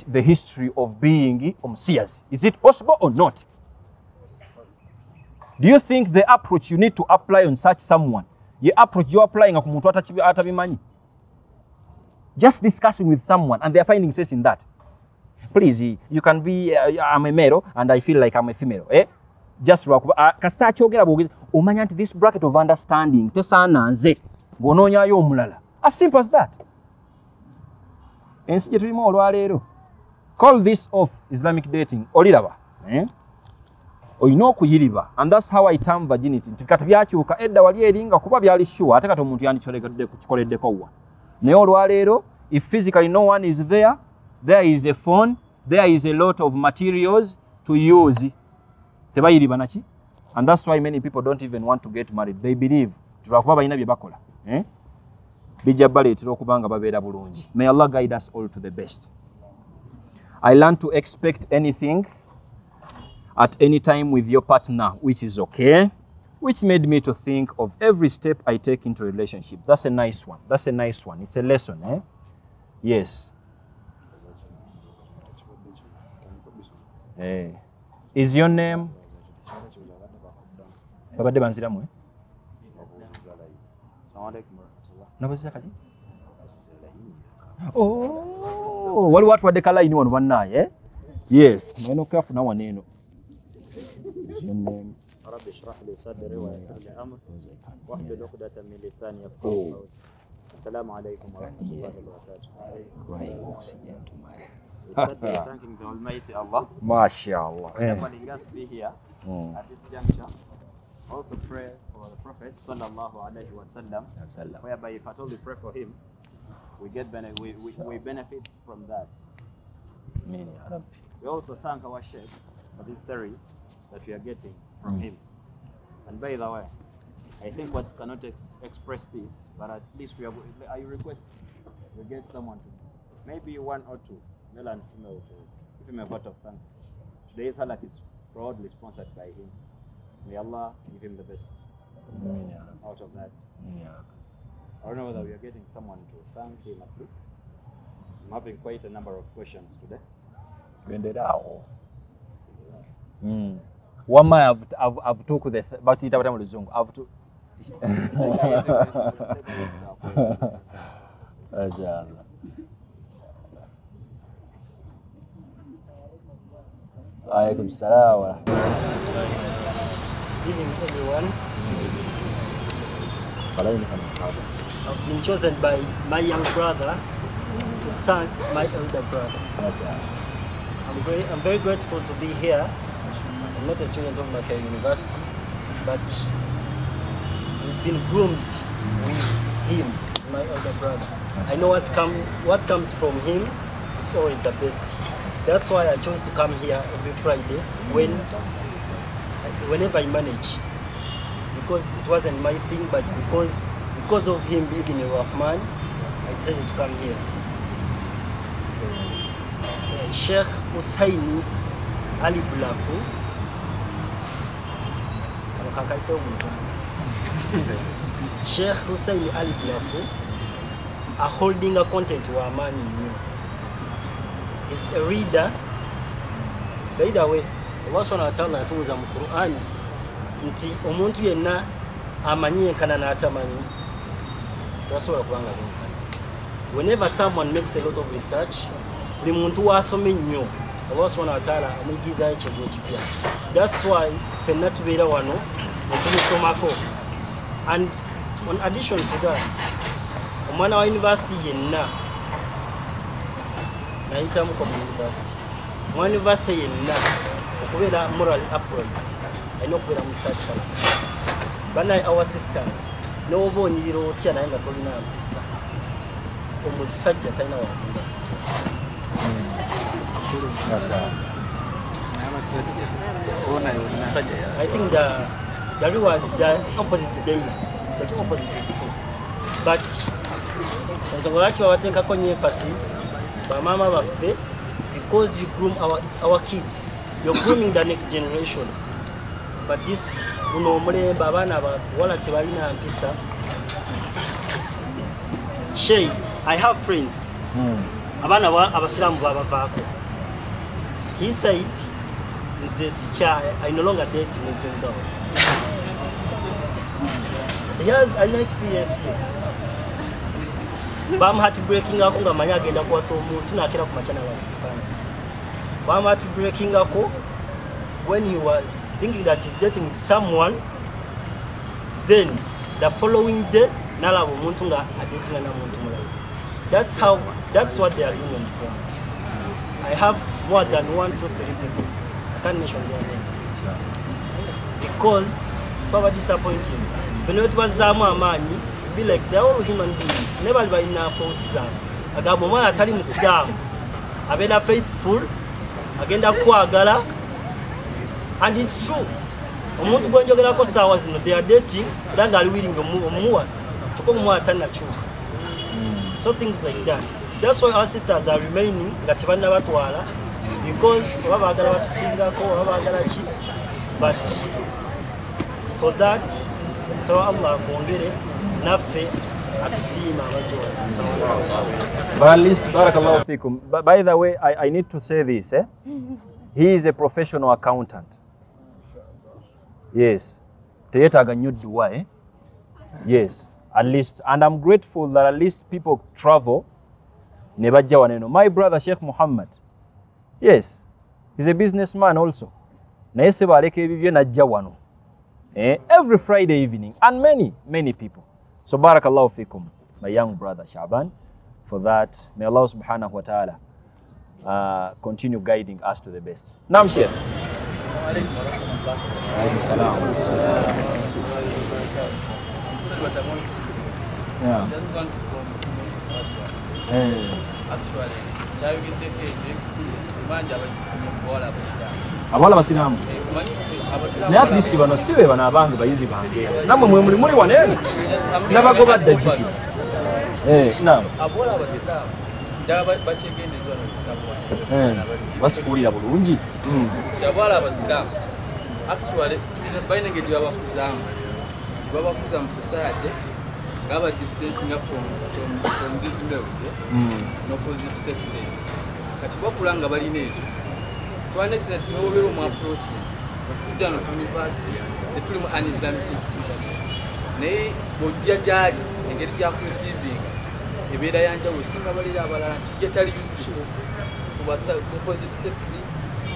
the history of being omusiyazi is it possible or not do you think the approach you need to apply on such someone ye approach you applying ku muntu atabimanyi just discussing with someone and they are finding sense in that. Please you can be uh, i'm a male and i feel like i'm a female eh? just uh, kasita akyogera bwogezi omanya nti this bracket of understanding tesaana nze ng'onoonyayo omulala as simple as that. Ensi gye tulimu olwaleero call this off islamic dating oliraba eh? Olina okuyiriba. And thats how i term virginity. Nti kati byakyuka edda wali eringa kuba byali sure ate kati omuntu yandikikoleddeko wa? Naye olwaleero if physically no one is there there is a phone there is a lot of materials to use. Tebayiriba naki and thats why many people don't even want to get married. They believe tulwakuba balina bye bakola eh? bijja baleetera okuba nga babeera bulungi. May allah guide us all to the best. I learn to expect anything at any time with your partner which is okay which made me to think of every step i take into a relationship. That's a nice one. That's a nice one. It's a lesson eh? yes. Eh. is your name? Babadde banziramu eh? nabaziza kati Oh, waliwo atwadde kalayini wano bannaaye eh? yes. Nagenda okukafuna wano eno Is your name? رب اشرح لي صدري ويسر لي امري واحلل عقدة من لساني يفقهوا قولي السلام عليكم ورحمة الله وبركاته. We start by thanking the Almighty Allah mashallah for eh. enabling us to be here Mm. at this juncture also pray for the Prophet sallallahu alaihi wasallam, Wasallam. whereby if at all we pray for him, we get bene- we, we, we benefit from that. Amin ya Rabbi. We also thank our Sheikh for this series that we are getting from Mm. him. And by the way, I think words cannot ex- express this, but at least we have, I request we get someone to, maybe one or two, male and female, to give him a vote of thanks. Today's halak is proudly sponsored by him. May Allah give him the best out of that. I don't know whether we are getting someone to thank him at least. I'm having quite a number of questions today. Mm. I've, I've, I've took the bakiyita batya mu luzungu I've took *laughs* Mashallah. Alaikum salam wa rahmatullah. evening everyone. Salamu alaikum. I've been chosen by my young brother to thank my elder brother. Mashallah. I'm very, I'm very grateful to be here. I'm not a student of Mackay University, but we've been groomed with him, my older brother. I know what's come, what comes from him. It's always the best. That's why I chose to come here every Friday when, whenever I manage, because it wasn't my thing, but because because of him being a Rahman, I decided to come here. Uh, Sheikh Hussaini Ali Bulafu Kakaisa Sheikh Hussein Ali Bulafu a holding a content wa amani nnyo is a reader. By the way Allah subhanahu wa ta'ala atubuza mu Qur'an nti omuntu yenna amanyi yenkana n'atamanyi. Tasobola kubanga benkana whenever someone makes a lot of research buli muntu wasome ennyo allah subhanahu wataala amuyigirizayo ekintu ekipya. Thats why fenna tubeera wano netumusomako and on addition to that omwana wa university yenna nayitamuko mu university omwana university yenna okubeera moral upright alina okubeera mu search banaye our sisters nowoba onyirira otya naye nga tolina mpisa? Omusajja talina wagenda I think the the reward the opposite daily the opposite is true. But ensonga lwaki babateekako nyo emphasis bamaama baffe because you groom our, our kids. You're grooming the next generation. But this buno omulembe abaana abawala tebalina mpisa. Shey i have friends. Abaana aba- abasiraamu babavaako he said nze sikya i no longer date muslim girls he has an experience here. Bamuhati breakingako nga manyi agenda kuwasa omuntu nakera ku macanala mukifaananyi bamuhati breakingako when he was thinking that he's dating with someone then the following day nalaba omuntu nga adatinga namuntu mulala that's how that's what they are doing on the ground i have more than one two three people mention their name. Because twaba disappointing. Fene wetubazaamu amaanyi be like they're all human beings. Ne bali balina faults zaabwe agamba omwana atali musiraamu abeera faithful agenda kukwagala and its true. Omuntu gwenjogerako saawa zino they are dating era ngaali willing omu- omuwasa. Kyokka omuwala tannakyuka so things like that. That's why our sisters are remaining nga tebannabatwala because oba baagala batusingako oba baagala ki but for that nsaba allah akwongere naffe atusiima abaziwa But at least, barakallahu fikum. But by the way, I, I need to say this. Eh? He is a professional accountant. Yes. Teyetaaga nnyo dduwa, eh? Yes. At least, and I'm grateful that at least people travel ne bajja wano eno. My brother Sheikh Muhammad. Yes. He's a businessman also. Naye seba aleka ebibye n'ajja wano. Eh? Every Friday evening. And many, many people. So barakallahu fikum, my young brother Shaban. For that, may Allah subhanahu wa ta'ala uh, continue guiding us to the best. Naam Sheikh. Yeah. Just want to compliment what you are saying. Eh, Actually, kyayogeddeko ekyo experience bangi abagifunye mu bawala abasiraamu abawala Eh, abasiraamu naye atleast bano si be bano abange bayizi bange. Nammwe mwe muli muli wano eno? Nabagoba ddajjukiro Eh, naam. Abawala abasiraamu wano Eh, basikuulira bulungi. Mm. abawala abasiraamu actually balina engeri gyebabakuzaamu gyebabakuza mu society nga badistancinga from from- from these males eh? Mm. n'opposite sex eno. kati bakula nga balina ekyo twanexia ti nobeera omu approaches tudda no ku university tetuli mu an islamic institution naye bwojja gyali engeri gyakuresivinga ebeera yanjawulo singa balira abalala nti gyetali used ku opposite sex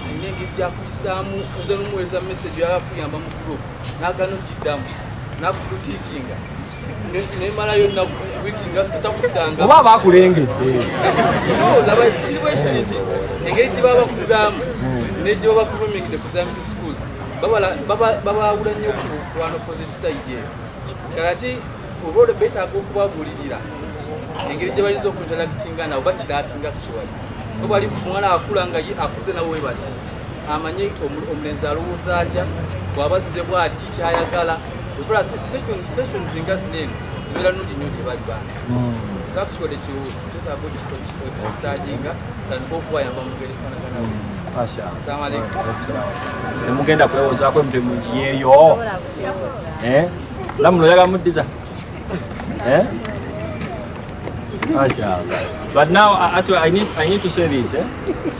alina engeri gyakuyisaamu oza nomuweereza message yagakuyamba mu group nagana okiddamu nakukutiikinga nemalayo wiiki nga sitakuddanga oba abakulengedde No, laba kiri bwekiti nti engeri gye baba bakuzaamu negye baba grooming the kuzambi schools babawula nnyo ku- ku wano opposite side eyo. Kalati oba ole beetaaga okubabuulirira engeri gye bayinza okuinteractinga nabo bakirapinga actually ko bali muwala akula nga ye akuze nawe we bati amanyi omu- omulenzi alowooza atya bw'aba azze bwati kyayagala okola sessions nga zineno ebeera nungi nnyo gye bali bana actually ekyo tetaaga okistadinga tandika okubayamba mu ngeri efaanagana Masha. salamu aleikum temugenda kwewozaako emirimu yeeyo Eh? lamuno oyagala muddiza. *laughs* But now, actually, I need, I need to say this. Eh?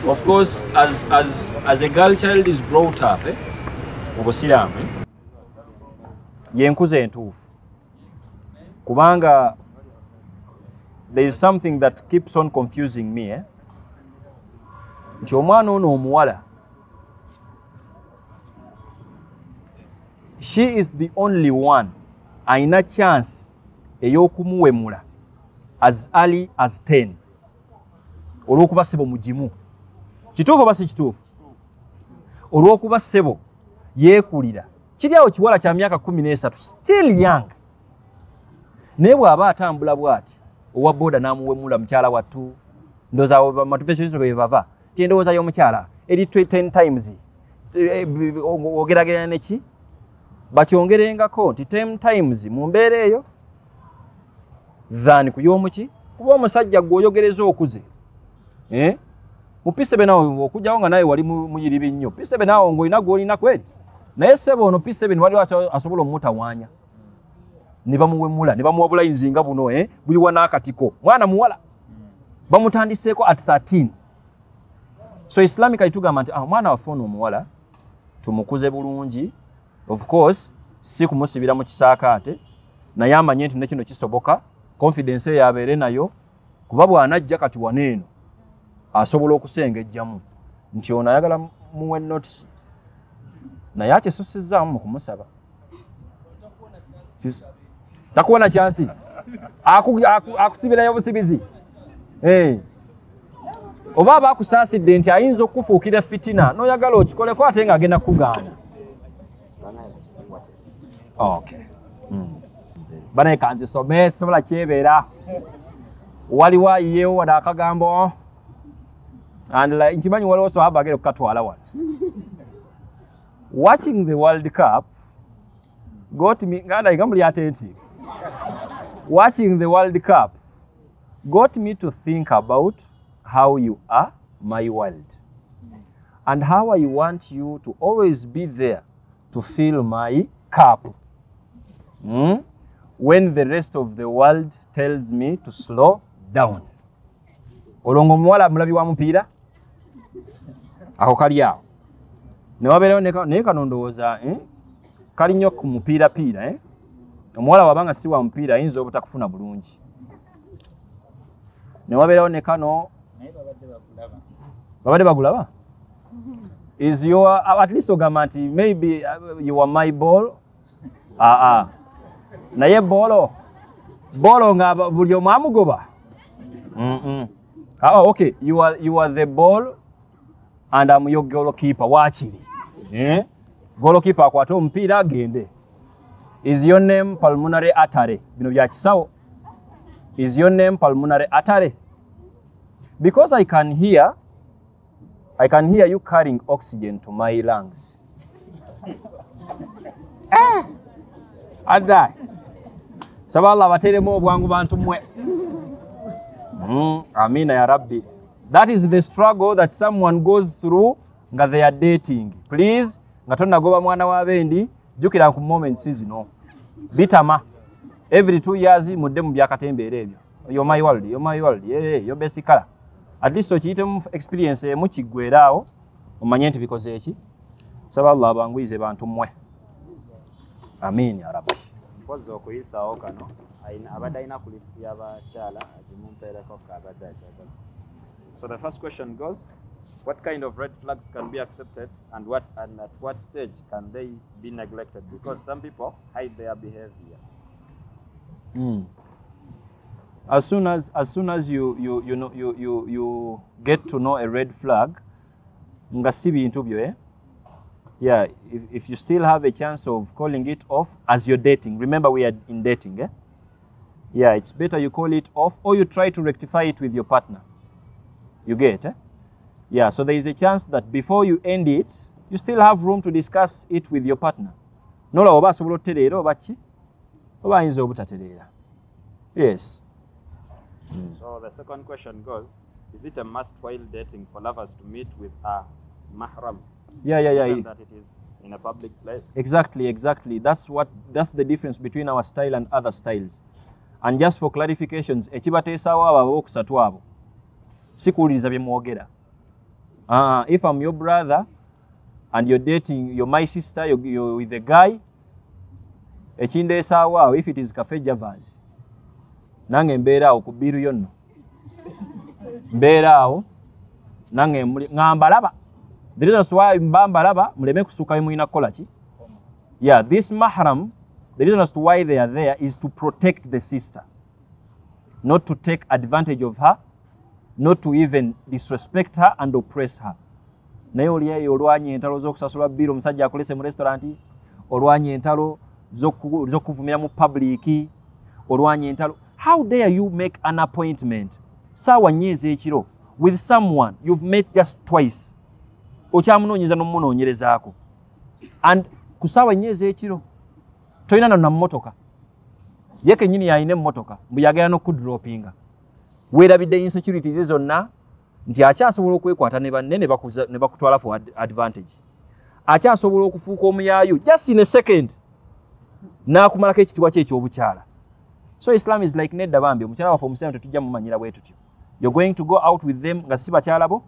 Of course, as, as, as a girl child is brought up, eh? mu busiraamu eh? Yenkuza entuufu. Kubanga there is something that keeps on confusing me eh? nti omwana ono omuwala she is the only one ayina chance ey'okumuwemula as early as 10 olw'okuba ssebo mugimu. Kituufu oba si kituufu? Olw'okuba ssebo yeekulira kiri awo kiwala kya myaka kumi n'esatu still young. Naye bw'aba atambula bw'ati owa booda n'amuwemula mukyala wattu ndowooza motivation bwe bava ti endowooza y'omukyala eri 10 times ogerageranya neki bakyongerengako nti 10 times mu mbeera eyo than ku y'omuki kuba omusajja gweoyogereza okuze. Eh? mu pisebe nawe okujjawo nga nawe wali mu- muyiribi nnyo pisebe nawe ngaolina gwolina kweri naye sebe ono pisebe niwaliwo asobola omutawaanya ne bamuwemula ne bamuwa bulayinzi nga buno eh? buliwa n'akatiko. Mwana muwala bamutandiseeko at 13 so islamically tugamba nti ah, omwana waffe ono omuwala tumukuze bulungi. Of course si kumusibira mu kisaakaate naye amanye nti nekino kisoboka. Confidence eyo abeere nayo kuba bw'anajja kati waneeno asobola okusengejjamu. Nti ono ayagala muwe notice naye akisusizzaamu mu kumusaba takuwona kyansi Aku- aku- akusibirayo busibizi Eh. oba aba akusaasidde nti ayinza okukufuukira fitina. N'oyagala okikoleko ate ng'agenda kukugaana okay Mm. banaye kanzisome sobola kyebeera waliwo ayiyeewo wano akagambo nkimanyi waliwo sohaba agere kukatwala wano watching the world cup got me nganda nga muli attentive watching the world cup got me to think about how you are my world. And how i want you to always be there to fill my cup. Mm? when the rest of the world tells me to slow down. Olwo ngaomuwala mulabi wa mupiira ako kali awo ne ka- naye kano ndowooza eh? kali nnyo ku mupiirapiira eh? omuwala wabanga si wa mupiira ayinza obutakufuna bulungi newabeerawo ne kano babadde bagulaba is your at least ogamba nti maybe uh, you are my ball aa naye bolo bolo nga buli omu amugoba. Ah, oh, okay you are, you are the ball and I'm your goalkeeper wakiri Eh? Golokipa akwate omupiira agende. Is your name pulmonary artery? Bino bya kisawo. Is your name pulmonary artery? Because i can hear i can hear you carrying oxygen to my lungs. Eh! adai saba allah abateremu obwangu bantu mmwe. Mm, amina ya rabbi. That is the struggle that someone goes through nga they are dating. Please nga tonnagoba mwana wa bendi jjukira ku moments zino. Bitama every two years mudde mu byakatembeera ebyo. Yo my world yo my world yeah, yo best color. At least okiyitemu experience emu kiggweeraawo omanye nti bikoze eki? Saba allah abanguyize bantu mmwe. Amin ya rabbi. Mpozi okuyisaawo kano abadde alina ku lisiti y'abakyala agimumpeereko kaabadde akyagala. So the first question goes what kind of red flags can be accepted and what and at what stage can they be neglected because some people hide their behavior Mm. As soon as as soon as you you you know you you you get to know a red flag, si eh? Yeah, if, if you still have a chance of calling it off as you're dating, remember we are in dating, eh? Yeah, it's better you call it off or you try to rectify it with your partner. You get, eh? Yeah, so there is a chance that before you end it, you still have room to discuss it with your partner. Nola oba asobola otereera oba ki? oba ayinza obutatereera. Yes. Hmm. So the second question goes is it a must while dating for lovers to meet with a mahram? Yeah, yeah, yeah. that it is in a public place. Exactly exactly. That's what that's the difference between our style and other styles. And just for clarifications ekibateesaawo abo abookusatu abo sikuwuliriza bye mwogera uh, if i'm your brother and you're dating you're my sister you're, you're with a guy ekindeesaawo awo if it is cafe javas nange mbeera awo ku biru yonno mbeera awo nange nga mbalaba. The reasons why mba mbalaba muleme kusukka bye mulina kukola ki? Yeah this mahram the reason as to why they are there is to protect the sister not to take advantage of her not to even disrespect her and oppress her. Naye oli eyo olwanya entalo z'okusasula biiro omusajja akolese mu restauranti olwanya entalo z'oku- z'okuvumira mu public olwanya entalo how dare you make an appointment? Saawa nnyo ez'ekiro with someone you've met just twice. Okyamunoonyeza n'omumunoonyerezaako and ku saawa nnyo ez'ekiro tolina nonna mmotoka. Ye kennyini yalina emmotoka mbu yagala n'okudropinga weerabidde insecurities zonna nti akyasobola okwekwata ne banne ne bakutwala for ad- advantage. Akyasobola okufuuka omuyaayu just in a second n'akumalako ekitiibwa kye ekyobukyala. So islam is like nedda bambi omukyala waffe omusiramu tetujja mumanyira bwe tutyo. You're going to go out with them nga si bakyala bo?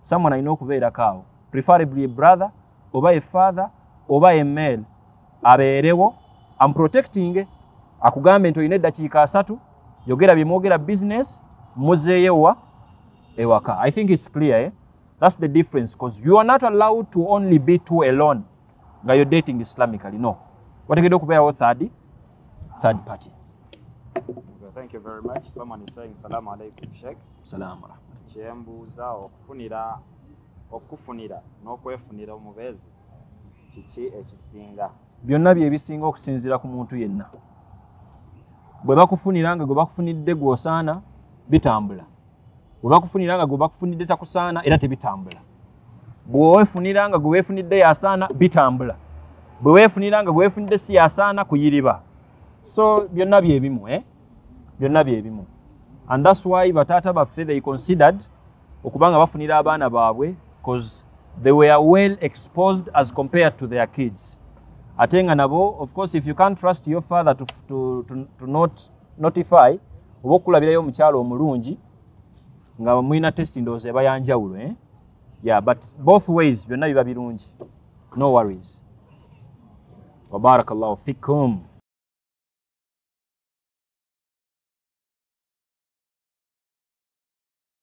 Someone alina okubeerako awo. Preferably a brother oba a father oba a male. Abeerewo amprotecting akugambe nti olina eddakiika asatu yogera bye mwogera business muzeeyowa ewaka i think it's clear eh? that's the difference because you are not allowed to only be two alone. Nga you're dating islamically no. Wategeddwa okubeerawo third third party. Thank you very much. Someone is saying salamu alaikum sheikh. Salaamu rahma kyembuuza okufunira okufunira n'okwefunira omubeezi kiki ekisinga? Byonna bye bisinga okusinziira ku muntu yenna bwe bakufunira nga gwe bakufunidde gw'osaana bitambula. Bwe bakufunira nga gwe bakufunidde takusaana era tebitambula. Bwe weefunira nga gwe weefunidde yasaana bitambula. Bwe weefunira nga gwe weefunidde si yasaana kuyiriba. So byonna bye bimu eh? byonna bye bimu. And thats why bataata baffe they considered okuba nga bafunira abaana baabwe because they were well exposed as compared to their kids ate nga nabo of course if you can't trust your father to, to, to, to not notify oba okulabirayo omukyalo omulungi nga mulina testi ndowooza eba yanjawulo eh? yeah but both ways byonna biba birungi. No worries. Wabarakallahu fikum